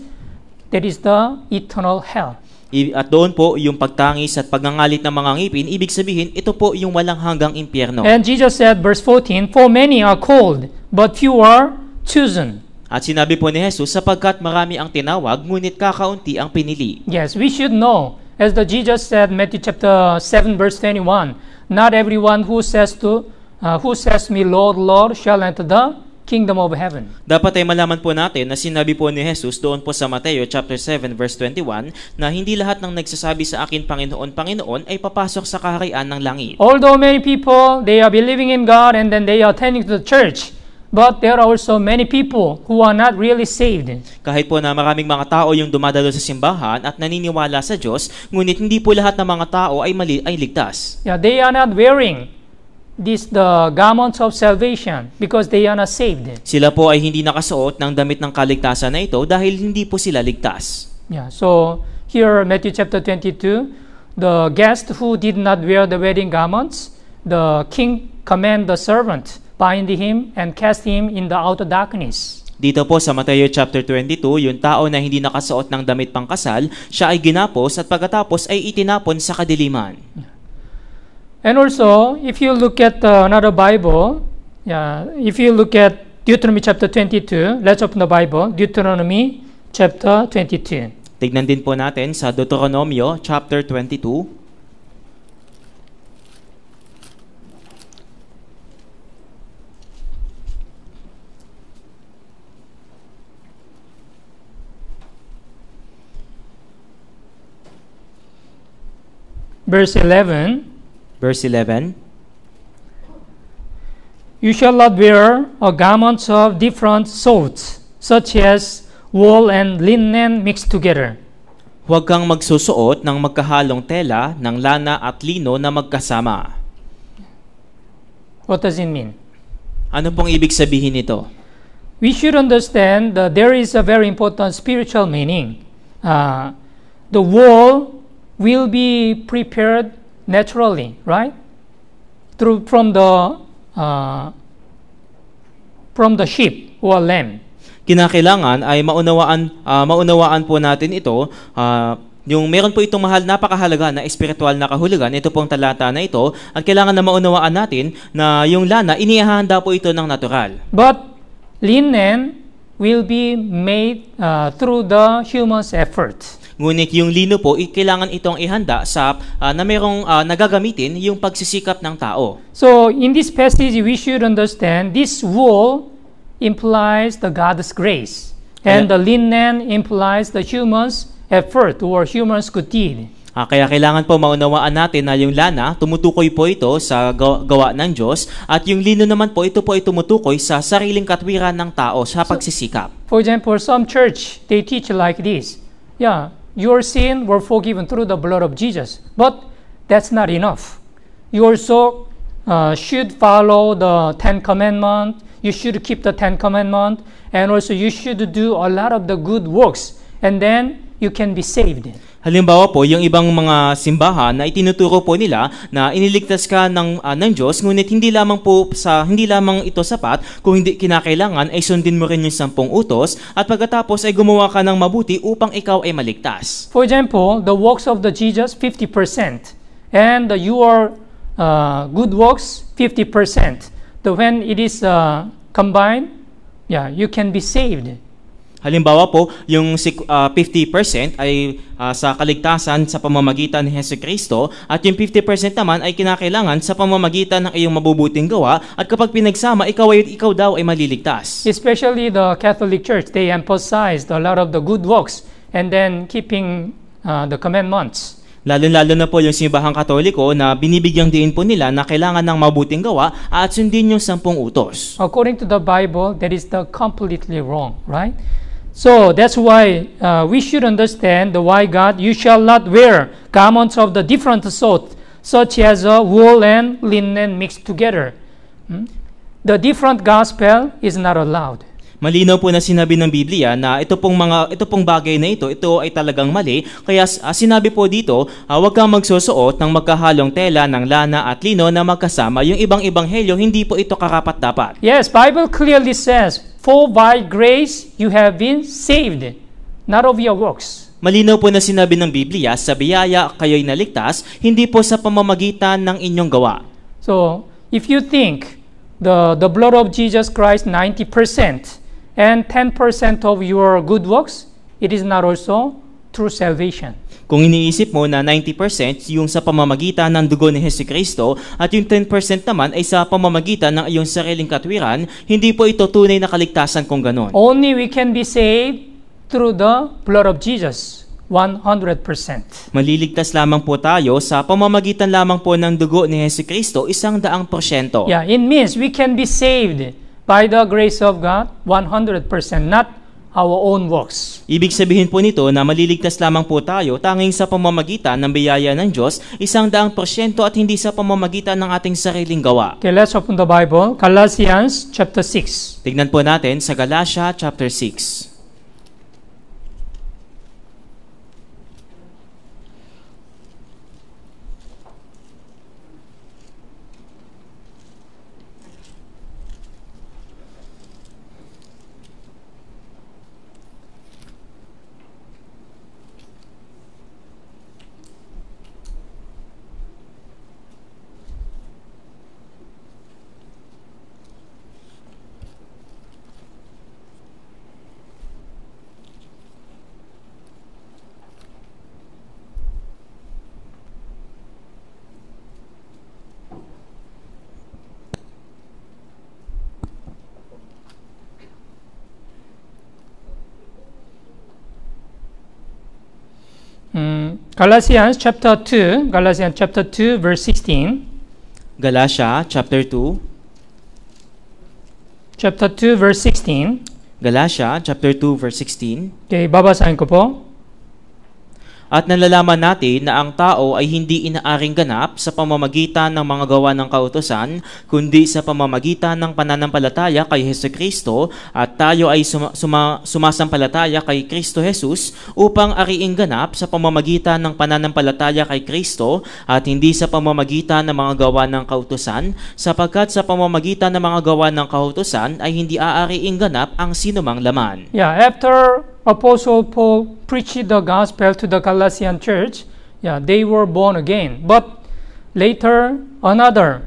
that is the eternal hell. At doon po yung pagtangis at pagngangalit ng mga ngipin, ibig sabihin, ito po yung walang hanggang impyerno. And Jesus said, verse 14, For many are called, but few are chosen. At sinabi po ni Jesus, sapagkat marami ang tinawag, ngunit kakaunti ang pinili. Yes, we should know, as the Jesus said, Matthew chapter 7, verse 21, not everyone who says to uh, who says me, Lord, Lord, shall enter the kingdom of heaven. Dapat ay malaman po natin na sinabi po ni Jesus doon po sa Mateo chapter 7 verse 21 na hindi lahat ng nagsasabi sa akin Panginoon, Panginoon ay papasok sa kaharian ng langit. Although many people they are believing in God and then they are attending to the church, but there are also many people who are not really saved. Kahit po na maraming mga tao yung dumadalo sa simbahan at naniniwala sa Diyos, ngunit hindi po lahat ng mga tao ay mali ay ligtas. Yeah, they are not wearing this the garments of salvation because they are not saved. Sila po ay hindi nakasuot ng damit ng kaligtasan na ito dahil hindi po sila ligtas. Yeah, so here Matthew chapter 22, the guest who did not wear the wedding garments, the king command the servant bind him and cast him in the outer darkness. Dito po sa Mateo chapter 22, yung tao na hindi nakasuot ng damit pangkasal, siya ay ginapos at pagkatapos ay itinapon sa kadiliman. And also, if you look at uh, another Bible, yeah, if you look at Deuteronomy chapter 22, let's open the Bible, Deuteronomy chapter 22. Tignan din po natin sa Deuteronomio chapter 22. verse 11, Verse 11, You shall not wear a garments of different sorts, such as wool and linen mixed together. Huwag kang magsusuot ng magkahalong tela ng lana at lino na magkasama. What does it mean? Ano pong ibig sabihin nito? We should understand that there is a very important spiritual meaning. Uh, the wool will be prepared naturally, right? Through from the uh, from the sheep or lamb. Kinakailangan ay maunawaan ah, maunawaan po natin ito ah, yung meron po itong mahal napakahalaga na espiritual na kahulugan ito pong talata na ito at kailangan na maunawaan natin na yung lana inihahanda po ito ng natural. But linen will be made uh, through the human's effort. Ngunit yung lino po kailangan itong ihanda sa ah, na merong ah, nagagamitin yung pagsisikap ng tao. So in this passage, we should understand this wool implies the God's grace, and the linen implies the human's effort or human's good deed. Ah, kaya kailangan po maunawaan natin na yung lana, tumutukoy po ito sa gawa, gawa ng Diyos at yung lino naman po, ito po ay tumutukoy sa sariling katwiran ng tao sa pagsisikap. For example, some church they teach like this: Yeah, your sin were forgiven through the blood of Jesus, but that's not enough. You also uh, should follow the Ten Commandment. You should keep the Ten Commandment, and also you should do a lot of the good works, and then you can be saved. Halimbawa po, yung ibang mga simbahan na itinuturo po nila na iniligtas ka ng, ah, ng Diyos, ngunit hindi lamang po sa hindi lamang ito sapat, kung hindi kinakailangan ay sundin mo rin yung sampung utos at pagkatapos ay gumawa ka ng mabuti upang ikaw ay maligtas. For example, the works of the Jesus 50%, and the, your uh, good works 50%. The when it is uh, combined, yeah, you can be saved. Halimbawa po, yung sik- ah, 50% ay ah, sa kaligtasan sa pamamagitan ni Hesus Kristo at yung 50% naman ay kinakailangan sa pamamagitan ng iyong mabubuting gawa at kapag pinagsama, ikaw, ay, ikaw daw ay maliligtas. Especially the Catholic Church, they emphasized a lot of the good works and then keeping uh, the commandments. Lalo-lalo na po yung simbahang katoliko na binibigyang diin po nila na kailangan ng mabuting gawa at sundin yung sampung utos. According to the Bible, that is the completely wrong, right? So that's why uh, we should understand the why God, you shall not wear garments of the different sort, such as uh, wool and linen mixed together. Hmm? The different gospel is not allowed. Malinaw po na sinabi ng Biblia na ito pong mga ito pong bagay na ito, ito ay talagang mali. Kaya ah, sinabi po dito, ah, huwag kang magsusuot ng magkahalong tela ng lana at lino na magkasama. Yung ibang ebanghelyo, hindi po ito karapat-dapat. Yes, Bible clearly says, "For by grace you have been saved, not of your works." Malinaw po na sinabi ng Biblia, sa biyaya kayo'y naligtas, hindi po sa pamamagitan ng inyong gawa. So, if you think the, the blood of Jesus Christ 90% and 10% of your good works, it is not also through salvation. Kung iniisip mo na 90% yung sa pamamagitan ng dugo ni Hesus Kristo at yung 10% naman ay sa pamamagitan ng iyong sariling katwiran, hindi po ito tunay na kaligtasan kung ganon. Only we can be saved through the blood of Jesus 100%. Maliligtas lamang po tayo sa pamamagitan lamang po ng dugo ni Hesus Kristo, isang daang porsyento. Yeah, it means we can be saved by the grace of God 100%, not our own works. Ibig sabihin po nito na maliligtas lamang po tayo tanging sa pamamagitan ng biyaya ng Diyos, isang daang porsyento at hindi sa pamamagitan ng ating sariling gawa. Okay, let's open the Bible. Galatians chapter 6. Tignan po natin sa Galatia chapter 6. Galatians chapter 2, Galatians chapter 2 verse 16. Galatia chapter 2, Chapter 2 verse 16. Galatia chapter 2 verse 16. Okay, babasahin ko po. At nalalaman natin na ang tao ay hindi inaaring ganap sa pamamagitan ng mga gawa ng kautosan, kundi sa pamamagitan ng pananampalataya kay Heso Kristo at tayo ay suma- suma- sumasampalataya kay Kristo Jesus upang ariing ganap sa pamamagitan ng pananampalataya kay Kristo at hindi sa pamamagitan ng mga gawa ng kautosan, sapagkat sa pamamagitan ng mga gawa ng kautosan ay hindi aariing ganap ang sinumang laman. Yeah, after Apostle Paul preached the gospel to the Galatian church, yeah, they were born again. But later, another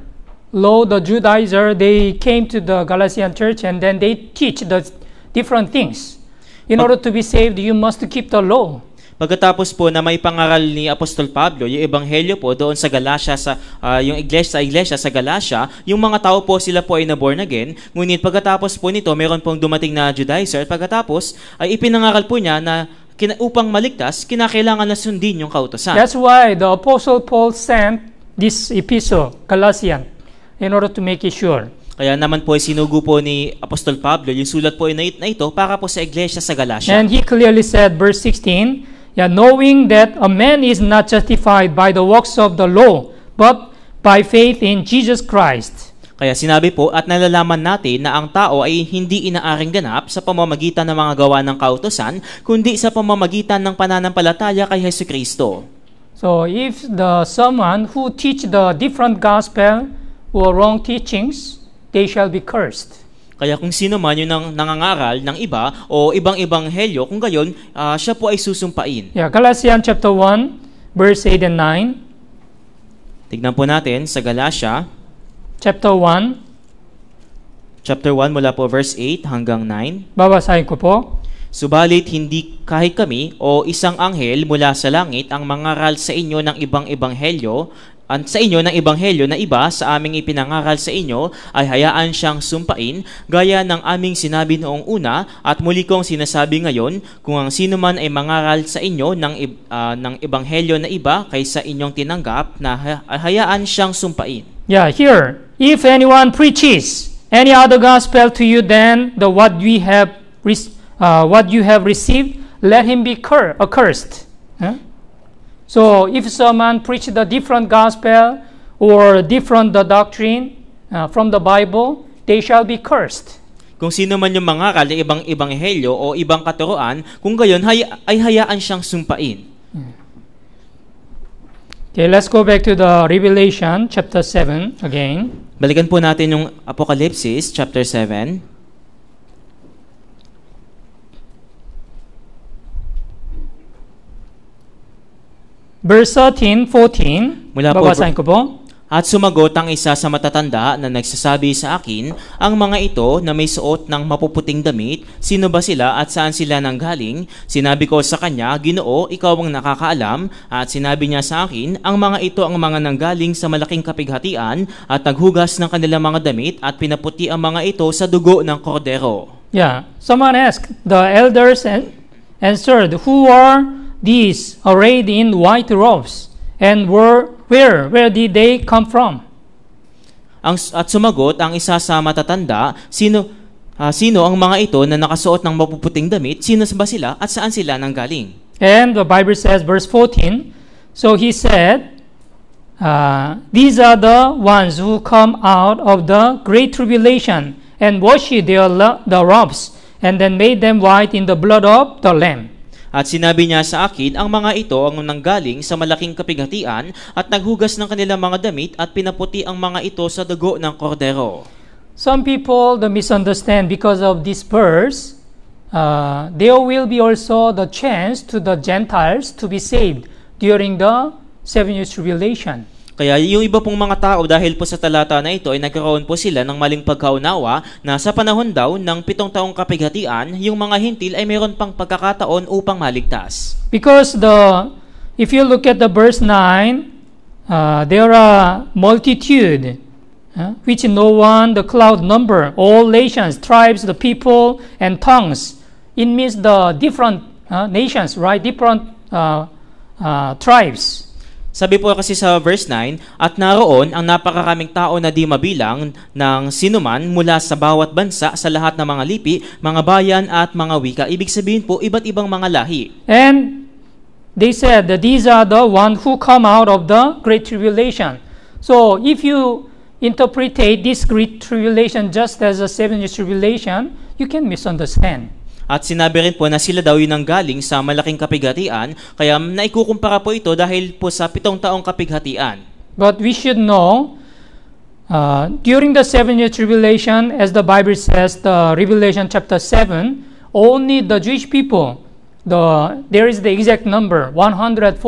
law, the Judaizer, they came to the Galatian church and then they teach the different things. In order to be saved, you must keep the law. Pagkatapos po na may pangaral ni Apostol Pablo, yung ebanghelyo po doon sa Galacia sa ah, yung iglesia sa iglesia sa Galacia, yung mga tao po sila po ay na born again. Ngunit pagkatapos po nito, meron pong dumating na Judaizer. Pagkatapos ay ipinangaral po niya na kina, upang maligtas, kinakailangan na sundin yung kautosan. That's why the Apostle Paul sent this epistle, Galatian, in order to make it sure. Kaya naman po ay sinugo po ni Apostol Pablo yung sulat po na ito para po sa iglesia sa Galacia. And he clearly said, verse 16, yeah, knowing that a man is not justified by the works of the law, but by faith in Jesus Christ. Kaya sinabi po at nalalaman natin na ang tao ay hindi inaaring ganap sa pamamagitan ng mga gawa ng kautosan, kundi sa pamamagitan ng pananampalataya kay Heso Kristo. So if the someone who teach the different gospel or wrong teachings, they shall be cursed. Kaya kung sino man yung nang, nangangaral ng iba o ibang ibanghelyo, kung gayon, ah, siya po ay susumpain. Yeah, Galatians chapter 1, verse 8 and 9. Tignan po natin sa Galatia, Chapter 1, chapter 1 mula po verse 8 hanggang 9. babasahin ko po. Subalit hindi kahit kami o isang anghel mula sa langit ang mangaral sa inyo ng ibang ebanghelyo at sa inyo ng ebanghelyo na iba sa aming ipinangaral sa inyo ay hayaan siyang sumpain gaya ng aming sinabi noong una at muli kong sinasabi ngayon kung ang sino man ay mangaral sa inyo ng, ah, ng ebanghelyo na iba kaysa inyong tinanggap na ha- hayaan siyang sumpain. Yeah, here, if anyone preaches any other gospel to you than the what we have uh, what you have received, let him be cur- accursed. Huh? So, if someone preach the different gospel or different the doctrine uh, from the Bible, they shall be cursed. Kung sino man yung mangaral ng ibang ebanghelyo o ibang katuroan, kung gayon hay- ay hayaan siyang sumpain. Okay, let's go back to the Revelation chapter 7 again. Balikan po natin yung Apocalypse chapter 7. Verse 13, 14. Mula po- Babasahin ko po. At sumagot ang isa sa matatanda na nagsasabi sa akin, ang mga ito na may suot ng mapuputing damit, sino ba sila at saan sila nanggaling? Sinabi ko sa kanya, Ginoo, ikaw ang nakakaalam. At sinabi niya sa akin, ang mga ito ang mga nanggaling sa malaking kapighatian at naghugas ng kanilang mga damit at pinaputi ang mga ito sa dugo ng kordero. Yeah, someone asked, the elders an- answered, Who are these arrayed in white robes? And where, where, where did they come from? Ang, at sumagot ang isa sa matatanda, sino, ah, sino ang mga ito na nakasuot ng mapuputing damit, sino ba sila at saan sila nanggaling? And the Bible says, verse 14, So he said, uh, These are the ones who come out of the great tribulation and washed their the robes, and then made them white in the blood of the Lamb. At sinabi niya sa akin, ang mga ito ang nanggaling sa malaking kapighatian at naghugas ng kanilang mga damit at pinaputi ang mga ito sa dugo ng kordero. Some people the misunderstand because of this verse. Uh, there will be also the chance to the Gentiles to be saved during the seven years tribulation. Kaya yung iba pong mga tao dahil po sa talata na ito ay nagkaroon po sila ng maling pagkaunawa na sa panahon daw ng pitong taong kapighatian, yung mga hintil ay mayroon pang pagkakataon upang maligtas. Because the if you look at the verse 9, uh, there are multitude, uh, which no one the cloud number, all nations, tribes, the people, and tongues. It means the different uh, nations, right? Different uh, uh, tribes. Sabi po kasi sa verse 9, At naroon ang napakaraming tao na di mabilang ng sinuman mula sa bawat bansa sa lahat ng mga lipi, mga bayan at mga wika. Ibig sabihin po, iba't ibang mga lahi. And they said that these are the one who come out of the great tribulation. So if you interpretate this great tribulation just as a seven years tribulation, you can misunderstand. At sinabi rin po na sila daw yun ang galing sa malaking kapighatian, kaya naikukumpara po ito dahil po sa pitong taong kapighatian. But we should know uh, during the seven year tribulation, as the Bible says, the Revelation chapter 7, only the Jewish people, the, there is the exact number 144,000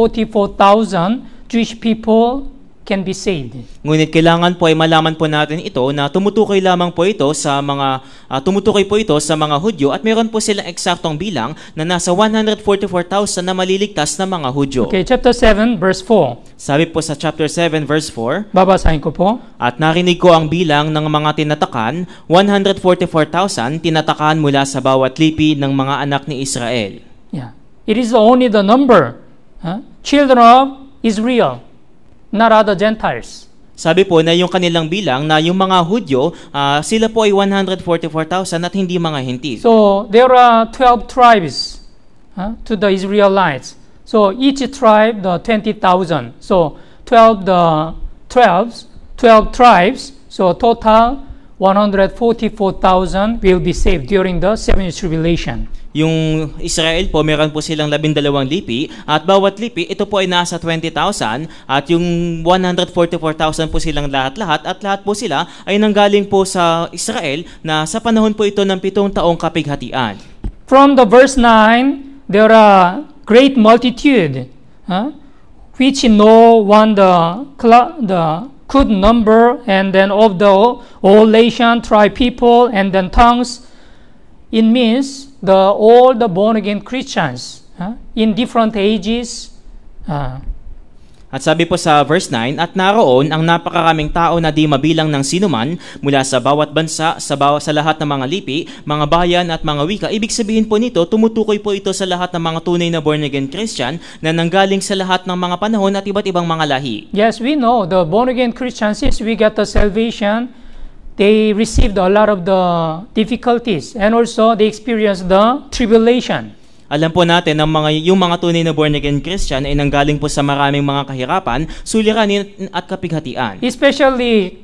Jewish people can be saved. Ngunit kailangan po ay malaman po natin ito na tumutukoy lamang po ito sa mga ah, tumutukoy po ito sa mga Hudyo at meron po silang eksaktong bilang na nasa 144,000 na maliligtas na mga Hudyo. Okay, chapter 7, verse 4. Sabi po sa chapter 7 verse 4, Babasahin ko po. At narinig ko ang bilang ng mga tinatakan, 144,000 tinatakan mula sa bawat lipi ng mga anak ni Israel. Yeah. It is only the number. huh? Children of Israel, not other Gentiles. Sabi po na yung kanilang bilang na yung mga Hudyo, ah, sila po ay 144,000 at hindi mga hintil. So there are 12 tribes huh, to the Israelites. So each tribe, the 20,000. So 12 the 12s, 12 tribes. So total 144,000 will be saved during the seven year tribulation. Yung Israel po, meron po silang labindalawang lipi at bawat lipi, ito po ay nasa 20,000 at yung 144,000 po silang lahat-lahat at lahat po sila ay nanggaling po sa Israel na sa panahon po ito ng pitong taong kapighatian. From the verse 9, there are great multitude, huh, which no one the, the could number, and then of the all nation, tribe, people, and then tongues. It means the all the born again Christians huh, in different ages. uh, At sabi po sa verse 9, At naroon ang napakaraming tao na di mabilang ng sinuman mula sa bawat bansa, sa, bawa, sa lahat ng mga lipi, mga bayan at mga wika. Ibig sabihin po nito, tumutukoy po ito sa lahat ng mga tunay na born-again Christian na nanggaling sa lahat ng mga panahon at iba't ibang mga lahi. yes, we know the born again Christians. Since we got the salvation, they received a lot of the difficulties, and also they experienced the tribulation. Alam po natin na mga, yung mga tunay na born-again Christian ay nanggaling po sa maraming mga kahirapan, suliranin at kapighatian. especially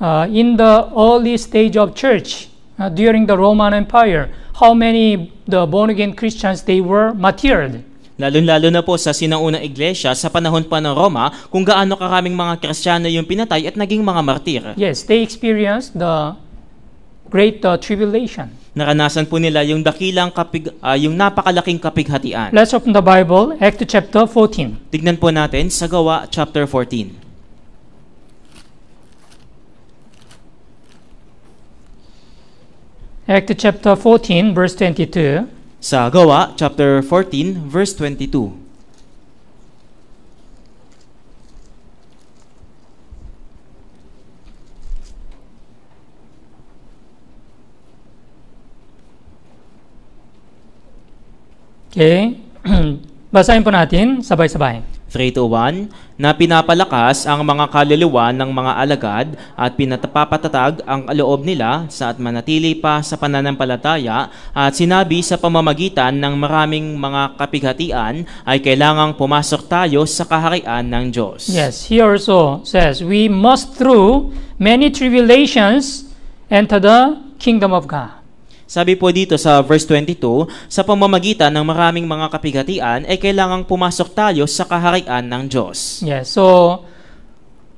uh, in the early stage of church uh, during the Roman Empire, how many the born again Christians they were martyred. Lalo-lalo na po sa sinaunang iglesia sa panahon pa ng Roma kung gaano karaming mga Kristiyano yung pinatay at naging mga martir. Yes, they experienced the great uh, tribulation. Naranasan po nila yung dakilang kapig, ah, yung napakalaking kapighatian. Let's open the Bible, Act chapter 14. Tignan po natin sa Gawa chapter 14. Act chapter 14, verse 22. Sa Gawa chapter 14 verse 22. Okay. Basahin po natin sabay-sabay. 3 to 1, na pinapalakas ang mga kaluluwa ng mga alagad at pinatapapatatag ang loob nila sa at manatili pa sa pananampalataya at sinabi sa pamamagitan ng maraming mga kapighatian ay kailangang pumasok tayo sa kaharian ng Diyos. Yes, he also says, we must through many tribulations enter the kingdom of God. Sabi po dito sa verse 22, sa pamamagitan ng maraming mga kapighatian ay kailangang pumasok tayo sa kaharian ng Diyos. Yes, so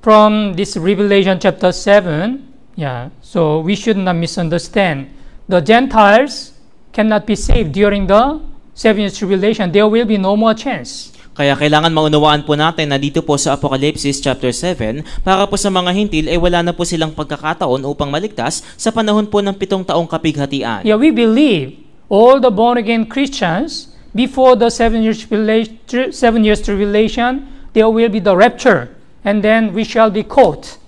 from this Revelation chapter 7, yeah, so we should not misunderstand. The Gentiles cannot be saved during the seven years tribulation. There will be no more chance. Kaya kailangan maunawaan po natin na dito po sa Apocalypse chapter 7, para po sa mga hintil ay wala na po silang pagkakataon upang maligtas sa panahon po ng pitong taong kapighatian. Yeah, we believe all the born again Christians before the seven years seven years tribulation, there will be the rapture, and then we shall be caught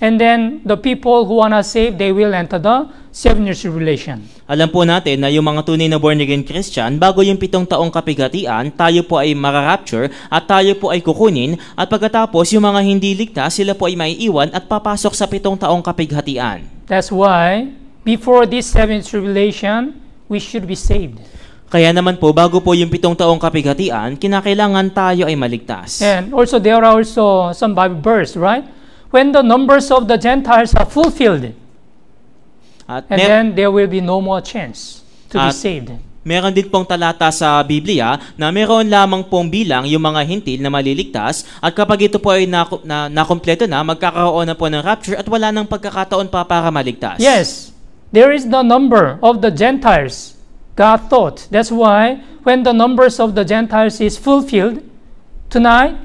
and then the people who not saved, they will enter the seven years tribulation. Alam po natin na yung mga tunay na born again Christian, bago yung pitong taong kapighatian, tayo po ay mararapture at tayo po ay kukunin at pagkatapos yung mga hindi ligtas, sila po ay maiiwan at papasok sa pitong taong kapighatian. That's why before this seven years tribulation, we should be saved. Kaya naman po, bago po yung pitong taong kapighatian, kinakailangan tayo ay maligtas. And also there are also some Bible verse, right? When the numbers of the Gentiles are fulfilled, At and then there will be no more chance to be saved. meron din pong talata sa Biblia na meron lamang pong bilang yung mga hintil na maliligtas at kapag ito po ay naku- na, nakompleto na, magkakaroon na po ng rapture at wala nang pagkakataon pa para maligtas. Yes, there is the number of the Gentiles God thought. That's why when the numbers of the Gentiles is fulfilled, tonight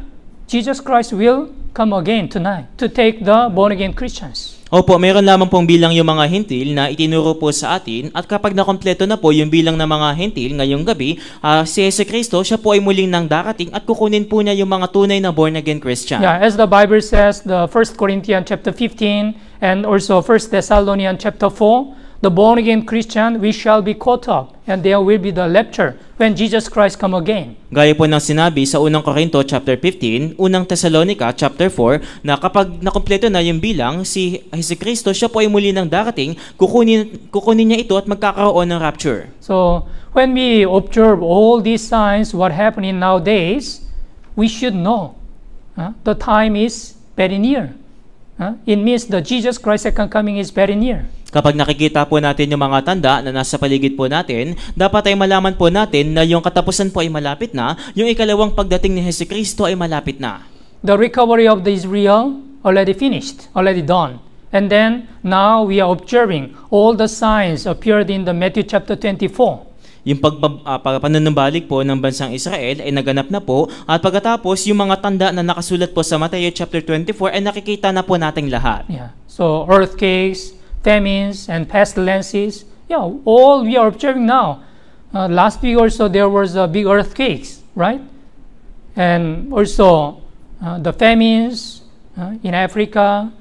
Jesus Christ will come again tonight to take the born again Christians. Opo, meron lamang pong bilang yung mga hintil na itinuro po sa atin at kapag nakompleto na po yung bilang ng mga hintil ngayong gabi, ah, si Yesu Kristo, siya po ay muling nang darating at kukunin po niya yung mga tunay na born again Christian. Yeah, as the Bible says, the 1 Corinthians chapter 15 and also 1 Thessalonians chapter 4, the born again Christian, we shall be caught up, and there will be the rapture when Jesus Christ come again. Gaya po ng sinabi sa unang Korinto chapter 15, unang Thessalonica chapter 4, na kapag nakompleto na yung bilang, si Hesus Kristo, siya po ay muli nang darating, kukunin, kukunin niya ito at magkakaroon ng rapture. So when we observe all these signs, what happening nowadays, we should know uh, the time is very near. Uh, it means the Jesus Christ second coming is very near. Kapag nakikita po natin yung mga tanda na nasa paligid po natin, dapat ay malaman po natin na yung katapusan po ay malapit na, yung ikalawang pagdating ni Hesus Kristo ay malapit na. The recovery of the Israel already finished, already done. And then now we are observing all the signs appeared in the Matthew chapter 24. Yung pagbab, uh, panunumbalik po ng bansang Israel ay naganap na po at pagkatapos yung mga tanda na nakasulat po sa Matthew chapter 24 ay nakikita na po nating lahat. Yeah. So earthquakes, famines, and pestilences. Yeah, all we are observing now. Uh, last week also there was a big earthquakes, right? And also uh, the famines uh, in Africa,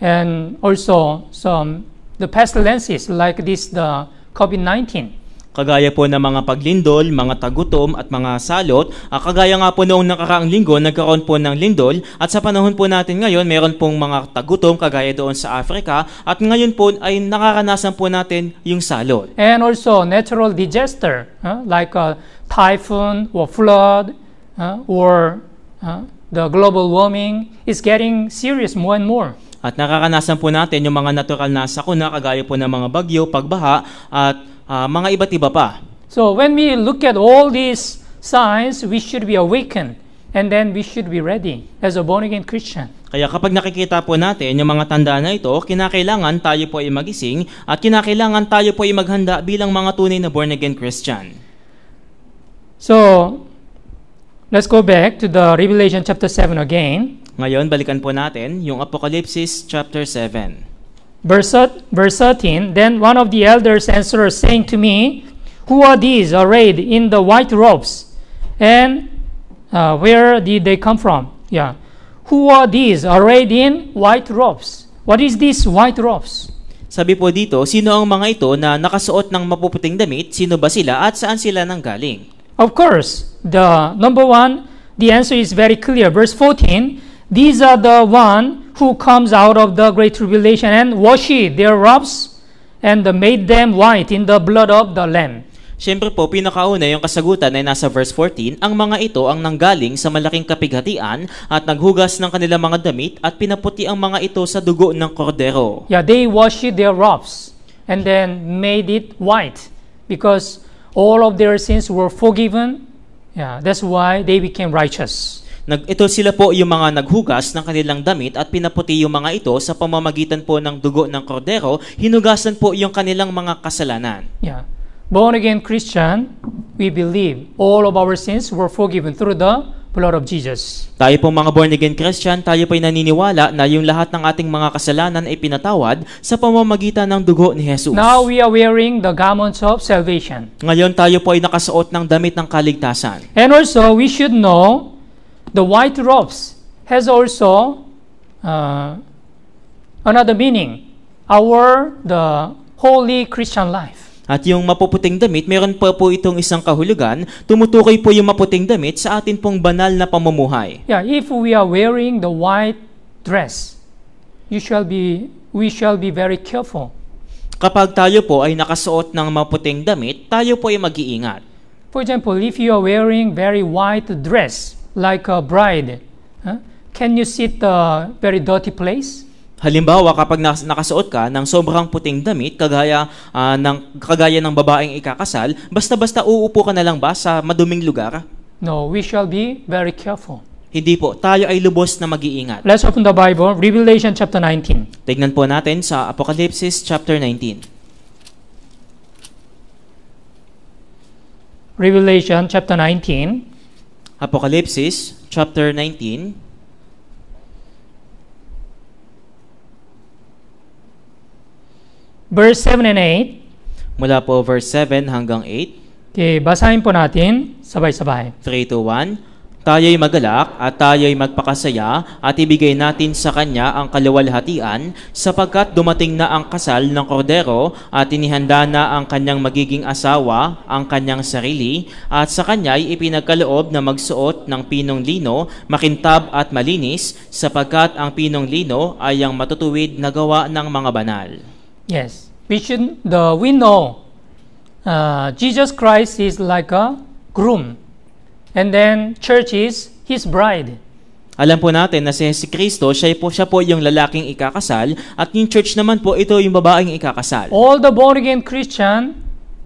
and also some the pestilences like this the COVID-19. Kagaya po ng mga paglindol, mga tagutom at mga salot, ah, kagaya nga po noong nakaraang linggo, nagkaroon po ng lindol at sa panahon po natin ngayon, meron pong mga tagutom kagaya doon sa Africa at ngayon po ay nakaranasan po natin yung salot. and also natural disaster uh, like a typhoon or flood uh, or uh, the global warming is getting serious more and more. At nakaranasan po natin yung mga natural na sakuna kagaya po ng mga bagyo, pagbaha at ah, mga iba't iba pa. So when we look at all these signs, we should be awakened and then we should be ready as a born again Christian. Kaya kapag nakikita po natin yung mga tanda na ito, kinakailangan tayo po ay magising at kinakailangan tayo po ay maghanda bilang mga tunay na born again Christian. So let's go back to the Revelation chapter 7 again. Ngayon, balikan po natin yung Apocalypse chapter 7. Verse, verse 13 Then one of the elders answered, saying to me, Who are these arrayed in the white robes? And uh, where did they come from? Yeah. Who are these arrayed in white robes? What is these white robes? Sabi po dito, sino ang mga ito na nakasuot ng mapuputing damit, sino ba sila at saan sila nanggaling? Of course, the number one, the answer is very clear. Verse 14 These are the one who comes out of the great tribulation and washed their robes and made them white in the blood of the Lamb. Siyempre po, pinakauna yung kasagutan ay nasa verse 14, ang mga ito ang nanggaling sa malaking kapighatian at naghugas ng kanilang mga damit at pinaputi ang mga ito sa dugo ng kordero. Yeah, they washed their robes and then made it white because all of their sins were forgiven. Yeah, that's why they became righteous. Nag, ito sila po yung mga naghugas ng kanilang damit at pinaputi yung mga ito sa pamamagitan po ng dugo ng kordero, hinugasan po yung kanilang mga kasalanan. Yeah. Born again Christian, we believe all of our sins were forgiven through the blood of Jesus. Tayo pong mga born again Christian, tayo po'y naniniwala na yung lahat ng ating mga kasalanan ay pinatawad sa pamamagitan ng dugo ni Jesus. Now we are wearing the garments of salvation. Ngayon tayo po ay nakasuot ng damit ng kaligtasan. And also, we should know the white robes has also uh, another meaning, our the holy Christian life. At yung mapuputing damit, meron pa po itong isang kahulugan, tumutukoy po yung maputing damit sa atin pong banal na pamumuhay. Yeah, if we are wearing the white dress, you shall be we shall be very careful. Kapag tayo po ay nakasuot ng maputing damit, tayo po ay mag-iingat. For example, if you are wearing very white dress like a bride, huh, can you sit a very dirty place? Halimbawa, kapag nakasuot ka ng sobrang puting damit, kagaya, ah, ng, kagaya ng babaeng ikakasal, basta-basta uupo ka na lang ba sa maduming lugar? No, we shall be very careful. Hindi po, tayo ay lubos na mag-iingat. Let's open the Bible, Revelation chapter 19. Tignan po natin sa Apocalypse chapter 19. Revelation chapter 19, Apocalypse chapter 19, verse 7 and 8. mula po verse 7 hanggang 8. Okay, basahin po natin sabay-sabay. 3 to 1. Tayo'y magalak at tayo'y magpakasaya at ibigay natin sa Kanya ang kaluwalhatian sapagkat dumating na ang kasal ng kordero at inihanda na ang kanyang magiging asawa, ang kanyang sarili, at sa Kanya'y ipinagkaloob na magsuot ng pinong lino, makintab at malinis sapagkat ang pinong lino ay ang matutuwid na gawa ng mga banal. Yes, we should the we know uh, Jesus Christ is like a groom, and then church is his bride. Alam po natin na si Jesu Kristo, siya po, siya po yung lalaking ikakasal at yung church naman po, ito yung babaeng ikakasal. All the born again Christian,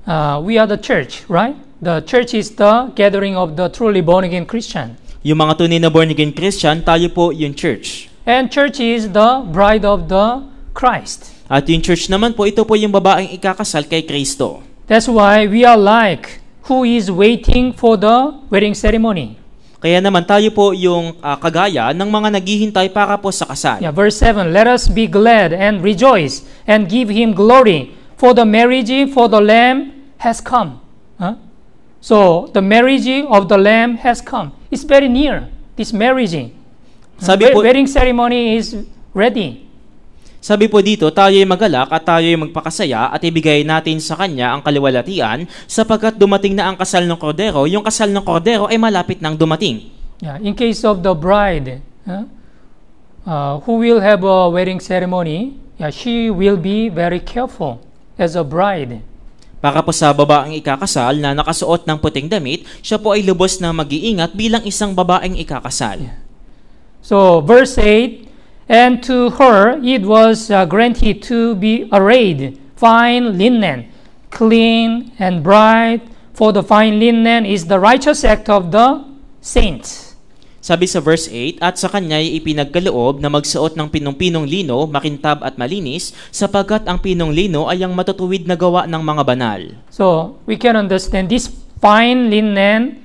uh, we are the church, right? The church is the gathering of the truly born again Christian, Yung mga tunay na born again Christian, tayo po yung church. and church is the bride of the Christ. At yung church naman po, ito po yung babaeng ikakasal kay Kristo. That's why we are like who is waiting for the wedding ceremony. Kaya naman tayo po yung ah, kagaya ng mga naghihintay para po sa kasal. Yeah, verse 7 Let us be glad and rejoice and give him glory, for the marriage for the Lamb has come. Huh? So, the marriage of the Lamb has come. It's very near, this marriage. Sabi po, wedding ceremony is ready. Sabi po dito, tayo'y magalak at tayo'y magpakasaya at ibigay natin sa Kanya ang kaliwalatian sapagkat dumating na ang kasal ng kordero. Yung kasal ng kordero ay malapit nang dumating. Yeah, in case of the bride huh, uh, who will have a wedding ceremony, yeah, she will be very careful as a bride. Para po sa babaeng ikakasal na nakasuot ng puting damit, siya po ay lubos na mag-iingat bilang isang babaeng ikakasal. So, verse 8 And to her it was uh, granted to be arrayed fine linen, clean and bright, for the fine linen is the righteous act of the saints. Sabi sa verse 8, At sa kanya ay ipinagkaloob na magsuot ng pinong-pinong lino, makintab at malinis, sapagkat ang pinong lino ay ang matutuwid na gawa ng mga banal. So, we can understand this fine linen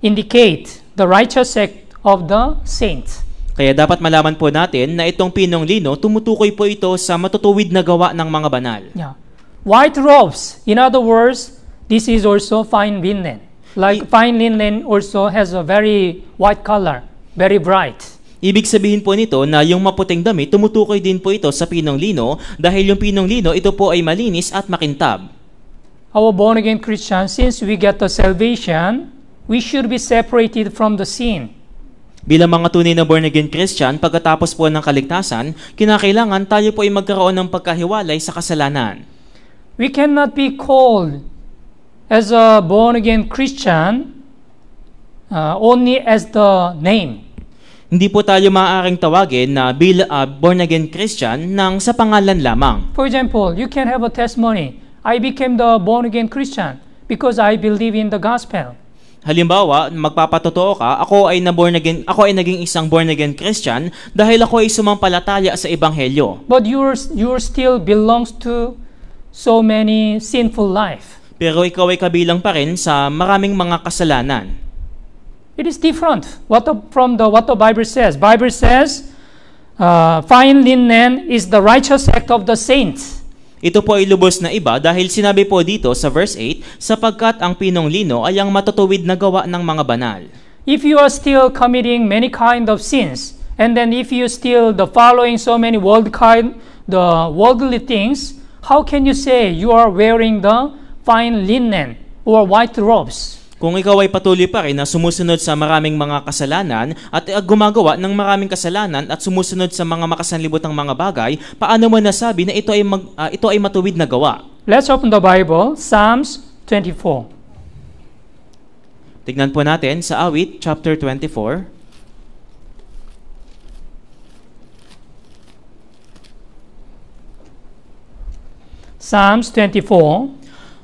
indicate the righteous act of the saints. Kaya dapat malaman po natin na itong pinong lino, tumutukoy po ito sa matutuwid na gawa ng mga banal. Yeah. White robes, in other words, this is also fine linen. Like fine linen also has a very white color, very bright. Ibig sabihin po nito na yung maputing damit, tumutukoy din po ito sa pinong lino dahil yung pinong lino, ito po ay malinis at makintab. Our born again Christians, since we get the salvation, we should be separated from the sin. Bilang mga tunay na born again Christian, pagkatapos po ng kaligtasan, kinakailangan tayo po ay magkaroon ng pagkahiwalay sa kasalanan. We cannot be called as a born again Christian uh, only as the name. Hindi po tayo maaaring tawagin na bil, ah, born again Christian nang sa pangalan lamang. For example, you can have a testimony. I became the born again Christian because I believe in the gospel. Halimbawa, magpapatotoo ka, ako ay na born again, ako ay naging isang born again Christian dahil ako ay sumampalataya sa ebanghelyo. But you're, you're still belongs to so many sinful life. Pero ikaw ay kabilang pa rin sa maraming mga kasalanan. It is different what the, from the, what the Bible says. Bible says, uh, fine linen is the righteous act of the saints. Ito po ay lubos na iba dahil sinabi po dito sa verse 8, sapagkat ang pinong lino ay ang matutuwid na gawa ng mga banal. If you are still committing many kind of sins, and then if you still the following so many world kind, the worldly things, how can you say you are wearing the fine linen or white robes? Kung ikaw ay patuloy pa rin na sumusunod sa maraming mga kasalanan at uh, gumagawa ng maraming kasalanan at sumusunod sa mga makasanlibotang mga bagay, paano mo nasabi na ito ay mag, ah, ito ay matuwid na gawa? Let's open the Bible, Psalms 24. Tignan po natin sa Awit chapter 24. Psalms 24,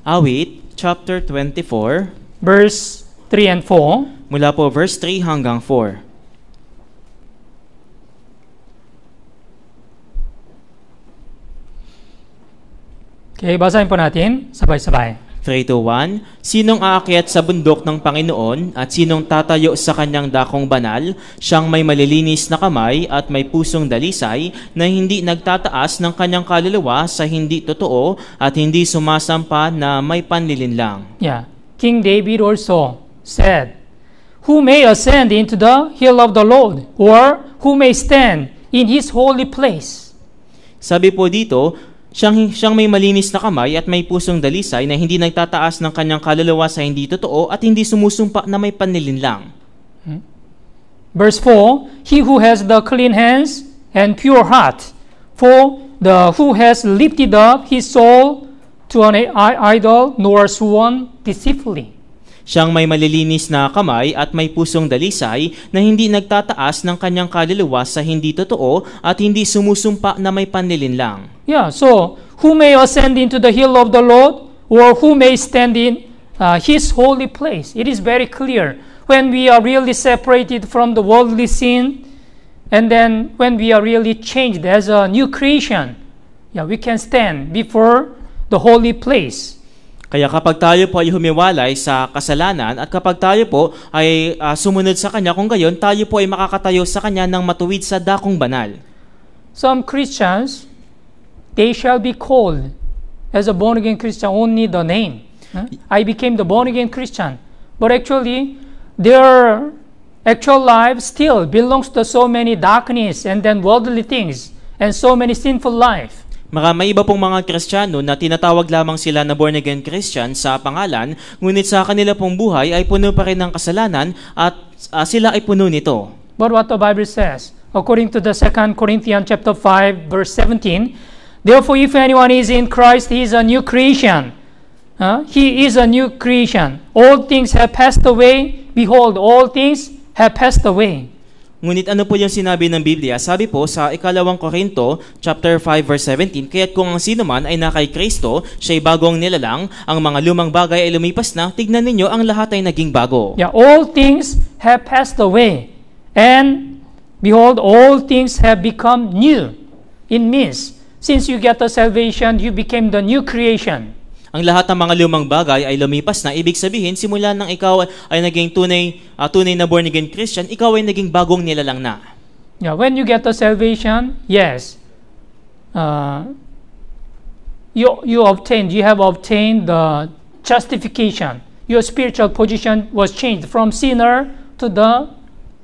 Awit chapter 24 verse 3 and 4. mula po verse 3 hanggang 4. Okay, basahin po natin, sabay-sabay. 3 to 1, Sinong aakyat sa bundok ng Panginoon at sinong tatayo sa kanyang dakong banal, siyang may malilinis na kamay at may pusong dalisay na hindi nagtataas ng kanyang kaluluwa sa hindi totoo at hindi sumasampa na may panlilinlang. Yeah. King David also said, Who may ascend into the hill of the Lord, or who may stand in his holy place? Sabi po dito, siyang, siyang may malinis na kamay at may pusong dalisay na hindi nagtataas ng kanyang kaluluwa sa hindi totoo at hindi sumusumpa na may panlilinlang. Hmm? Verse 4 He who has the clean hands and pure heart, for the who has lifted up his soul to an idol, nor sworn deceitfully. Siyang may malilinis na kamay at may pusong dalisay na hindi nagtataas ng kanyang kaluluwa sa hindi totoo at hindi sumusumpa na may panlilinlang. Yeah, so who may ascend into the hill of the Lord, or who may stand in uh, his holy place? It is very clear. When we are really separated from the worldly sin, and then when we are really changed as a new creation, yeah, we can stand before the holy place. Kaya kapag tayo po ay humiwalay sa kasalanan at kapag tayo po ay ah, sumunod sa Kanya, kung gayon, tayo po ay makakatayo sa Kanya ng matuwid sa dakong banal. Some Christians, they shall be called as a born again Christian only the name. Huh? I became the born again Christian. But actually, their actual life still belongs to so many darkness and then worldly things and so many sinful life. Mga iba pong mga Kristiyano na tinatawag lamang sila na born again Christian sa pangalan, ngunit sa kanila pong buhay ay puno pa rin ng kasalanan at ah, sila ay puno nito. But what the Bible says, according to the second Corinthians chapter 5, verse 17, therefore if anyone is in Christ, he is a new creation. Uh, he is a new creation. All things have passed away. Behold, all things have passed away. Ngunit ano po yung sinabi ng Biblia? Sabi po sa ikalawang Korinto, chapter 5, verse 17, Kaya't kung ang sino man ay nakay Kristo, siya'y bagong nilalang, ang mga lumang bagay ay lumipas na, tignan ninyo, ang lahat ay naging bago. Yeah, all things have passed away. And behold, all things have become new. It means, since you get the salvation, you became the new creation. Ang lahat ng mga lumang bagay ay lumipas na. Ibig sabihin, simula nang ikaw ay naging tunay, ah, tunay na born again Christian, ikaw ay naging bagong nilalang na. Yeah, when you get the salvation, yes, uh, you you obtained, you have obtained the justification. Your spiritual position was changed from sinner to the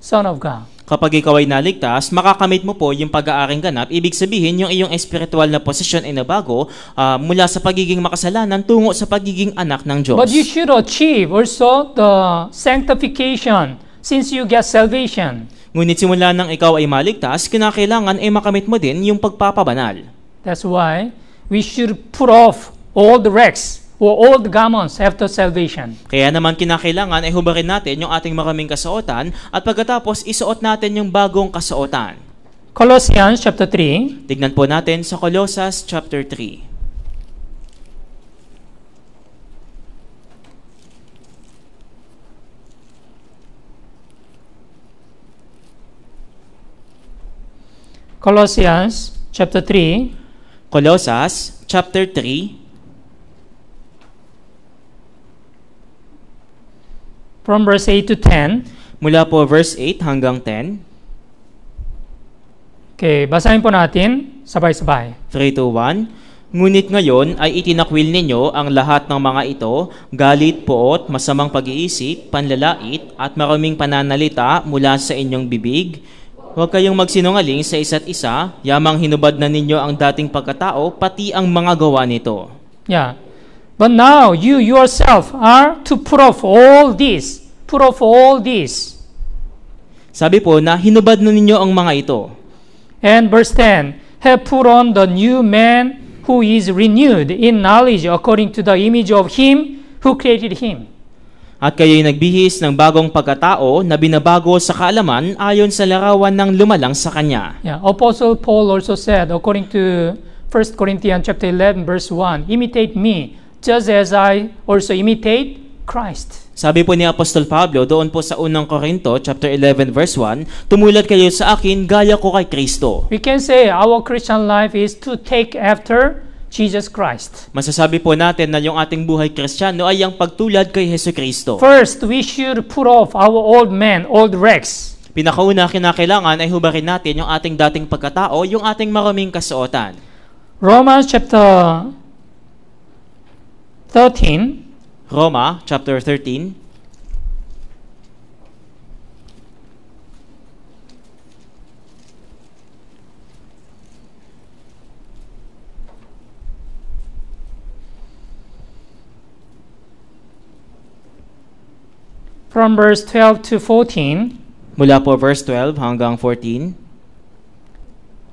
Son of God. Kapag ikaw ay naligtas, makakamit mo po yung pag-aaring ganap. Ibig sabihin, yung iyong espiritual na posisyon ay nabago ah, mula sa pagiging makasalanan tungo sa pagiging anak ng Diyos. But you should achieve also the sanctification since you get salvation. Ngunit simula nang ikaw ay maligtas, kinakailangan ay makamit mo din yung pagpapabanal. That's why we should put off all the rags all the garments after salvation. Kaya naman kinakailangan ay hubarin natin yung ating maraming kasuotan at pagkatapos isuot natin yung bagong kasuotan. Colossians chapter 3, Tignan po natin sa Colossus chapter 3. Colossians chapter 3, Colossus chapter 3 from verse 8 to 10. mula po verse 8 hanggang 10. Okay, basahin po natin sabay-sabay. 3 to 1. Ngunit ngayon ay itinakwil ninyo ang lahat ng mga ito, galit, poot, masamang pag-iisip, panlalait, at maraming pananalita mula sa inyong bibig. Huwag kayong magsinungaling sa isa't isa, yamang hinubad na ninyo ang dating pagkatao, pati ang mga gawa nito. Yeah. But now you yourself are to put off all this. Put off all this. Sabi po na hinubad na ninyo ang mga ito. And verse 10 have put on the new man who is renewed in knowledge according to the image of him who created him. At kayo'y nagbihis ng bagong pagkatao na binabago sa kaalaman ayon sa larawan ng lumalang sa Kanya. Yeah, Apostle Paul also said, according to 1 Corinthians chapter 11, verse 1, imitate me, just as I also imitate Christ. Sabi po ni Apostol Pablo doon po sa unang Korinto chapter 11 verse 1, tumulad kayo sa akin gaya ko kay Kristo. We can say our Christian life is to take after Jesus Christ. Masasabi po natin na yung ating buhay kristyano ay ang pagtulad kay Heso Kristo. First, we should put off our old man, old wrecks. Pinakauna kinakailangan ay hubarin natin yung ating dating pagkatao, yung ating maraming kasuotan. Romans chapter 13, Roma chapter 13 from verse 12 to 14. mula po verse 12 hanggang 14.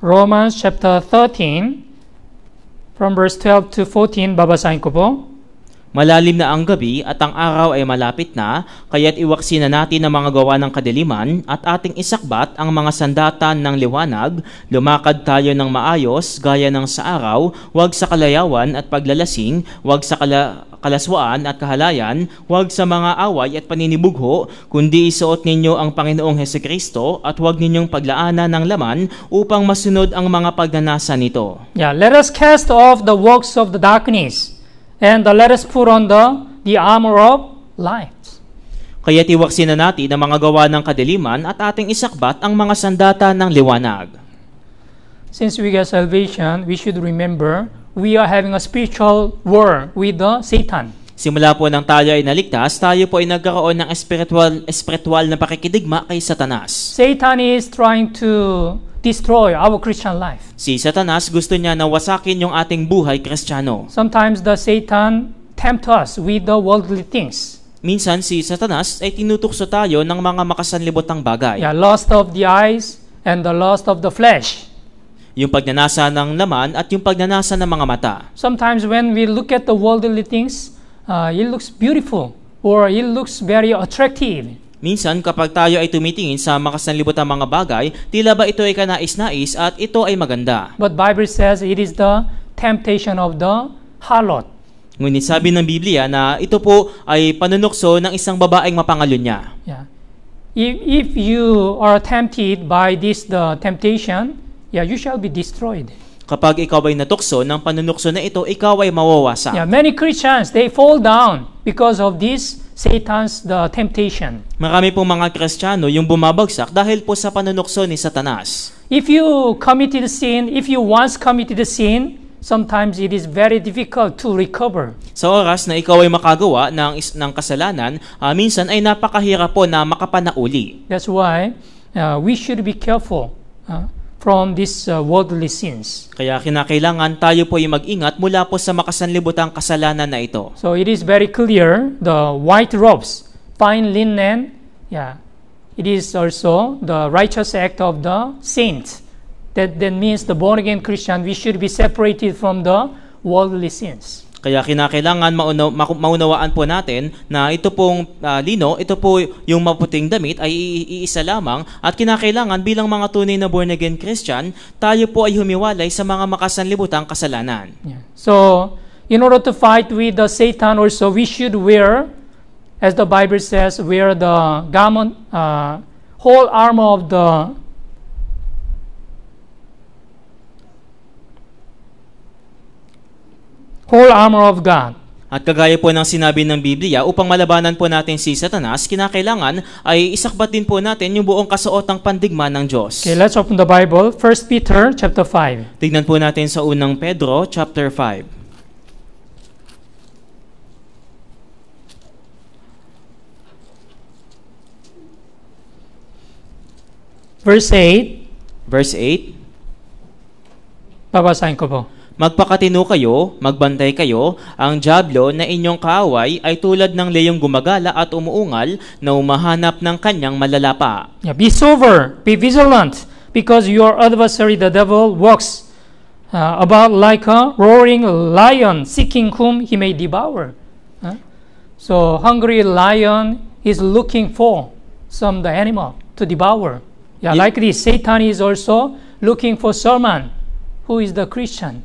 Romans chapter 13, from verse 12 to 14, babasahin ko po. Malalim na ang gabi at ang araw ay malapit na, kaya't iwaksin na natin ang mga gawa ng kadiliman at ating isakbat ang mga sandatan ng liwanag, lumakad tayo ng maayos gaya ng sa araw, wag sa kalayawan at paglalasing, wag sa kala- kalaswaan at kahalayan, wag sa mga away at paninibugho, kundi isuot ninyo ang Panginoong Heso Kristo at wag ninyong paglaanan ng laman upang masunod ang mga pagnanasa nito. Yeah, let us cast off the works of the darkness, and let us put on the, the armor of light. Kaya tiwaksin na natin ang mga gawa ng kadiliman at ating isakbat ang mga sandata ng liwanag. Since we get salvation, we should remember we are having a spiritual war with the Satan. Simula po nang tayo ay naligtas, tayo po ay nagkaroon ng espiritual, espiritual na pakikidigma kay Satanas. Satan is trying to destroy our Christian life. Si Satanas gusto niya na wasakin yung ating buhay kristyano. Sometimes the Satan tempt us with the worldly things. Minsan si Satanas ay tinutukso tayo ng mga makasanlibotang bagay. Yeah, lust of the eyes and the lust of the flesh. Yung pagnanasa ng laman at yung pagnanasa ng mga mata. Sometimes when we look at the worldly things, uh, it looks beautiful or it looks very attractive. Minsan kapag tayo ay tumitingin sa makasanlibotang mga bagay, tila ba ito ay kanais-nais at ito ay maganda. But Bible says it is the temptation of the harlot. Ngunit sabi ng Biblia na ito po ay panunukso ng isang babaeng mapangalunya. Yeah. If, if you are tempted by this the temptation, yeah, you shall be destroyed. Kapag ikaw ay natukso ng panunukso na ito, ikaw ay mawawasa. Yeah, many Christians they fall down because of this Satan's the temptation. Marami pong mga Kristiyano yung bumabagsak dahil po sa panunukso ni Satanas. If you committed sin, if you once committed a sin, sometimes it is very difficult to recover. Sa oras na ikaw ay makagawa ng, is- ng kasalanan, ah, minsan ay napakahirap po na makapanauli. That's why uh, we should be careful uh, from these uh, worldly sins. Kaya kinakailangan tayo po ay mag-ingat mula po sa makasanlibutang kasalanan na ito. So it is very clear the white robes, fine linen, yeah, it is also the righteous act of the saint. That, that means the born again Christian, we should be separated from the worldly sins. Kaya kinakailangan maunaw, maunawaan po natin na ito pong ah, lino, ito po yung maputing damit ay iisa lamang at kinakailangan bilang mga tunay na born again Christian, tayo po ay humiwalay sa mga makasanlibutang kasalanan. Yeah. So, in order to fight with the Satan also, we should wear, as the Bible says, wear the garment, uh, whole armor of the whole armor of God. At kagaya po ng sinabi ng Biblia, upang malabanan po natin si Satanas, kinakailangan ay isakbat din po natin yung buong kasuotang pandigma ng Diyos. Okay, let's open the Bible. 1 Peter chapter 5. Tignan po natin sa unang Pedro, chapter 5. Verse 8. Verse 8, Babasahin ko po. Magpakatino kayo, magbantay kayo, ang Diablo na inyong kaaway ay tulad ng leyong gumagala at umuungal na umahanap ng kanyang malalapa. Yeah, be sober, be vigilant, because your adversary the devil walks uh, about like a roaring lion, seeking whom he may devour. Huh? So hungry lion is looking for some the animal to devour. Yeah, Ye- like this, Satan is also looking for someone who is the Christian.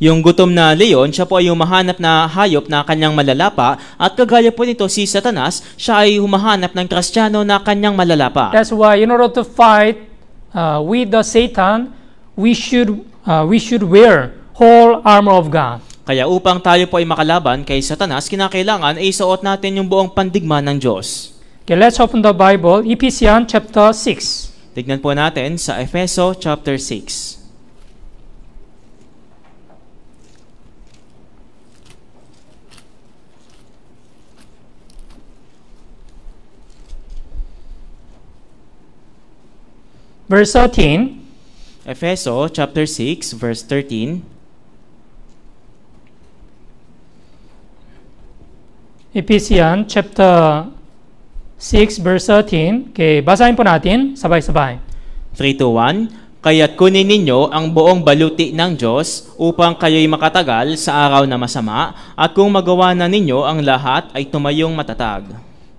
Yung gutom na leon, siya po ay humahanap na hayop na kanyang malalapa at kagaya po nito si Satanas, siya ay humahanap ng Kristiyano na kanyang malalapa. That's why in order to fight uh, with the Satan, we should uh, we should wear whole armor of God. Kaya upang tayo po ay makalaban kay Satanas, kinakailangan ay isuot natin yung buong pandigma ng Diyos. Okay, let's open the Bible, Ephesians chapter 6. Tignan po natin sa Efeso chapter 6. Verse 13. Efeso chapter 6 verse 13. Ephesians chapter 6 verse 13. Okay, basahin po natin sabay-sabay. 3 to 1. Kaya't kunin ninyo ang buong baluti ng Diyos upang kayo'y makatagal sa araw na masama at kung magawa na ninyo ang lahat ay tumayong matatag.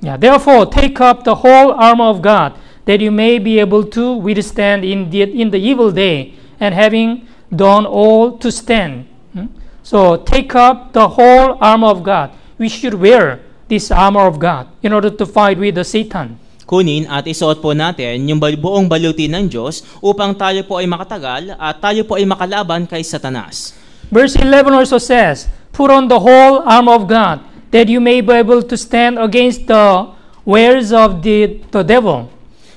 Yeah, therefore, take up the whole armor of God, that you may be able to withstand in the, in the evil day, and having done all to stand. Hmm? So, take up the whole armor of God. We should wear this armor of God in order to fight with the Satan. Kunin at isuot po natin yung buong baluti ng Diyos upang tayo po ay makatagal at tayo po ay makalaban kay Satanas. Verse 11 also says, Put on the whole armor of God, that you may be able to stand against the wares of the, the devil.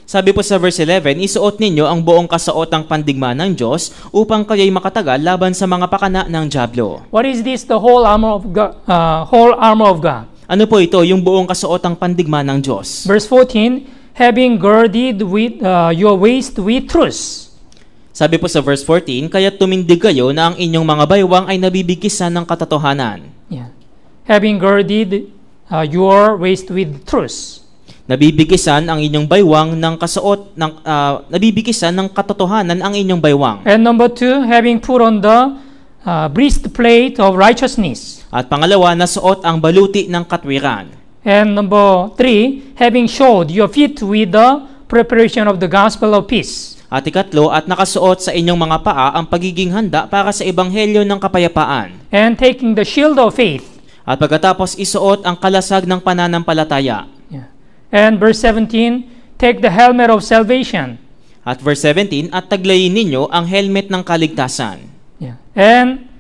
Sabi po sa verse 11, isuot ninyo ang buong kasuotang pandigma ng Diyos upang kayo'y makatagal laban sa mga pakana ng Diablo. What is this? The whole armor of God. Uh, whole armor of God. Ano po ito? Yung buong kasuotang pandigma ng Diyos. Verse 14, having girded with uh, your waist with truth. Sabi po sa verse 14, kaya tumindig kayo na ang inyong mga baywang ay nabibigisan ng katotohanan. Yeah. Having girded uh, your waist with truth. Nabibigisan ang inyong baywang ng kasuot ng ah, nabibigisan ng katotohanan ang inyong baywang. And number two, having put on the uh, breastplate of righteousness. At pangalawa, nasuot ang baluti ng katwiran. And number three, having shod your feet with the preparation of the gospel of peace. At ikatlo, at nakasuot sa inyong mga paa ang pagiging handa para sa ebanghelyo ng kapayapaan. And taking the shield of faith. At pagkatapos isuot ang kalasag ng pananampalataya. Yeah. And verse 17, take the helmet of salvation. At verse 17, at taglayin ninyo ang helmet ng kaligtasan. Yeah. And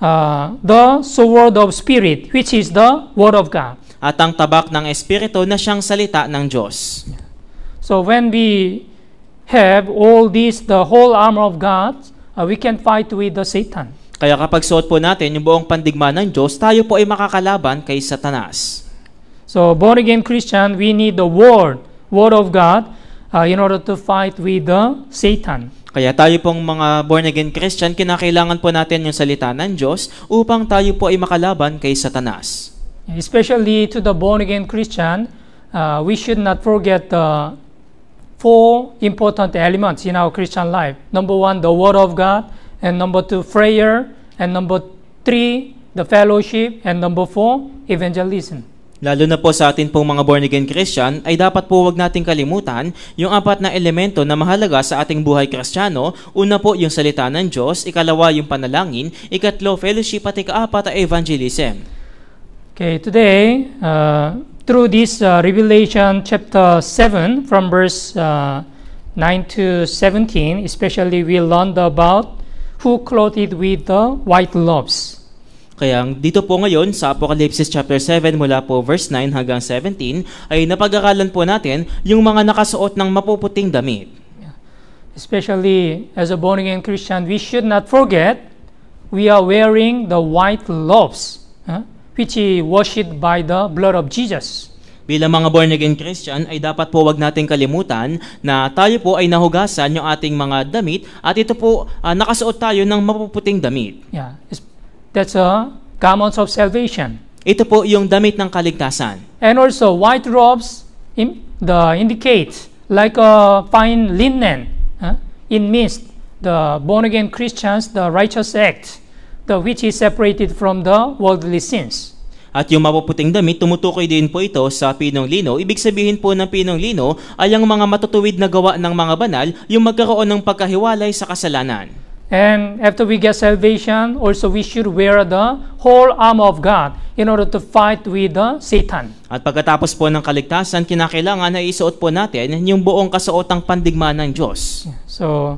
uh, the sword of spirit, which is the word of God. At ang tabak ng Espiritu na siyang salita ng Diyos. So when we have all this, the whole armor of God, uh, we can fight with the Satan. Kaya kapag suot po natin yung buong pandigma ng Diyos, tayo po ay makakalaban kay Satanas. So born again Christian, we need the word, word of God, uh, in order to fight with the Satan. Kaya tayo pong mga born-again Christian, kinakailangan po natin yung salita ng Diyos upang tayo po ay makalaban kay Satanas. Especially to the born again Christian, uh, we should not forget the four important elements in our Christian life. Number one, the Word of God, and number two, prayer, and number three, the fellowship, and number four, evangelism. Lalo na po sa atin pong mga born-again Christian, ay dapat po wag nating kalimutan yung apat na elemento na mahalaga sa ating buhay kristyano. Una po yung salita ng Diyos, ikalawa yung panalangin, ikatlo fellowship at ikaapat ay evangelism. Okay, today, uh, through this uh, Revelation chapter 7, from verse uh, 9 to 17, especially we learned about who clothed with the white robes. Kaya dito po ngayon sa Apocalypse chapter 7 mula po verse 9 hanggang 17 ay napag-aralan po natin yung mga nakasuot ng mapuputing damit. Especially as a born again Christian, we should not forget we are wearing the white robes, huh, which is washed by the blood of Jesus. Bilang mga born again Christian ay dapat po wag nating kalimutan na tayo po ay nahugasan yung ating mga damit at ito po ah, nakasuot tayo ng mapuputing damit. Yeah, that's a garment of salvation. Ito po yung damit ng kaligtasan. And also, white robes in, the indicate like a fine linen. huh? It means the born again Christians, the righteous act, the which is separated from the worldly sins. At yung mapuputing damit, tumutukoy din po ito sa pinong lino. Ibig sabihin po ng pinong lino ay ang mga matutuwid na gawa ng mga banal, yung magkaroon ng pagkahiwalay sa kasalanan. And after we get salvation, also we should wear the whole armor of God in order to fight with the Satan. At pagkatapos po ng kaligtasan, kinakailangan na isuot po natin yung buong kasuotang pandigma ng Diyos. So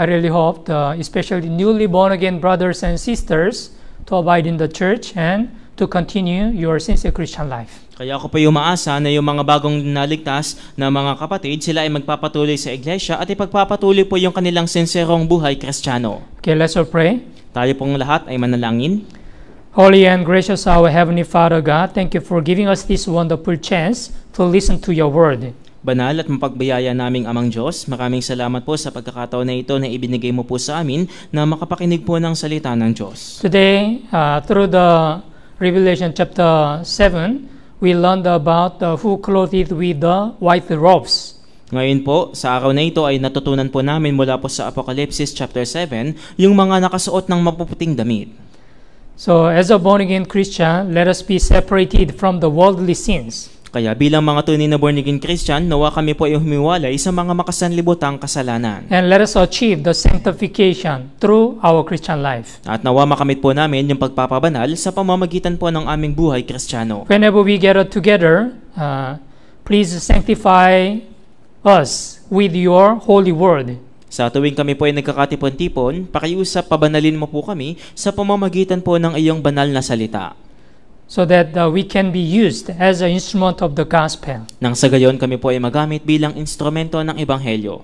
I really hope, the, especially newly born again brothers and sisters, to abide in the church and to continue your sincere Christian life. Kaya ako po yung maasa na yung mga bagong naligtas na mga kapatid, sila ay magpapatuloy sa iglesia at ipagpapatuloy po yung kanilang sinserong buhay kristyano. Okay, let's all pray. Tayo pong lahat ay manalangin. Holy and gracious our Heavenly Father God, thank you for giving us this wonderful chance to listen to your word. Banal at mapagbayaya naming Amang Diyos, maraming salamat po sa pagkakataon na ito na ibinigay mo po sa amin na makapakinig po ng salita ng Diyos. Today, uh, through the Revelation chapter 7, we learned about uh, who clothed with the white robes. Ngayon po, sa araw na ito ay natutunan po namin mula po sa Apocalypse chapter 7, yung mga nakasuot ng mapuputing damit. So, as a born again Christian, let us be separated from the worldly sins. Kaya bilang mga tunay na born again Christian, nawa kami po ay humiwalay sa mga makasanlibotang kasalanan. And let us achieve the sanctification through our Christian life. At nawa makamit po namin yung pagpapabanal sa pamamagitan po ng aming buhay kristyano. Whenever we gather together, uh, please sanctify us with your holy word. Sa tuwing kami po ay nagkakatipon-tipon, pakiusap pabanalin mo po kami sa pamamagitan po ng iyong banal na salita. So that uh, we can be used as an instrument of the gospel. Nang sa gayon kami po ay magamit bilang instrumento ng Ebanghelyo.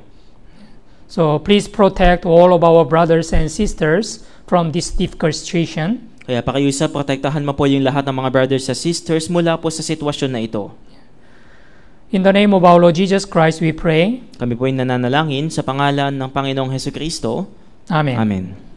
So please protect all of our brothers and sisters from this difficult situation. Kaya pakiusap, protektahan mo po yung lahat ng mga brothers at sisters mula po sa sitwasyon na ito. In the name of our Lord Jesus Christ, we pray. Kami po ay nananalangin sa pangalan ng Panginoong Heso Kristo. Amen. Amen.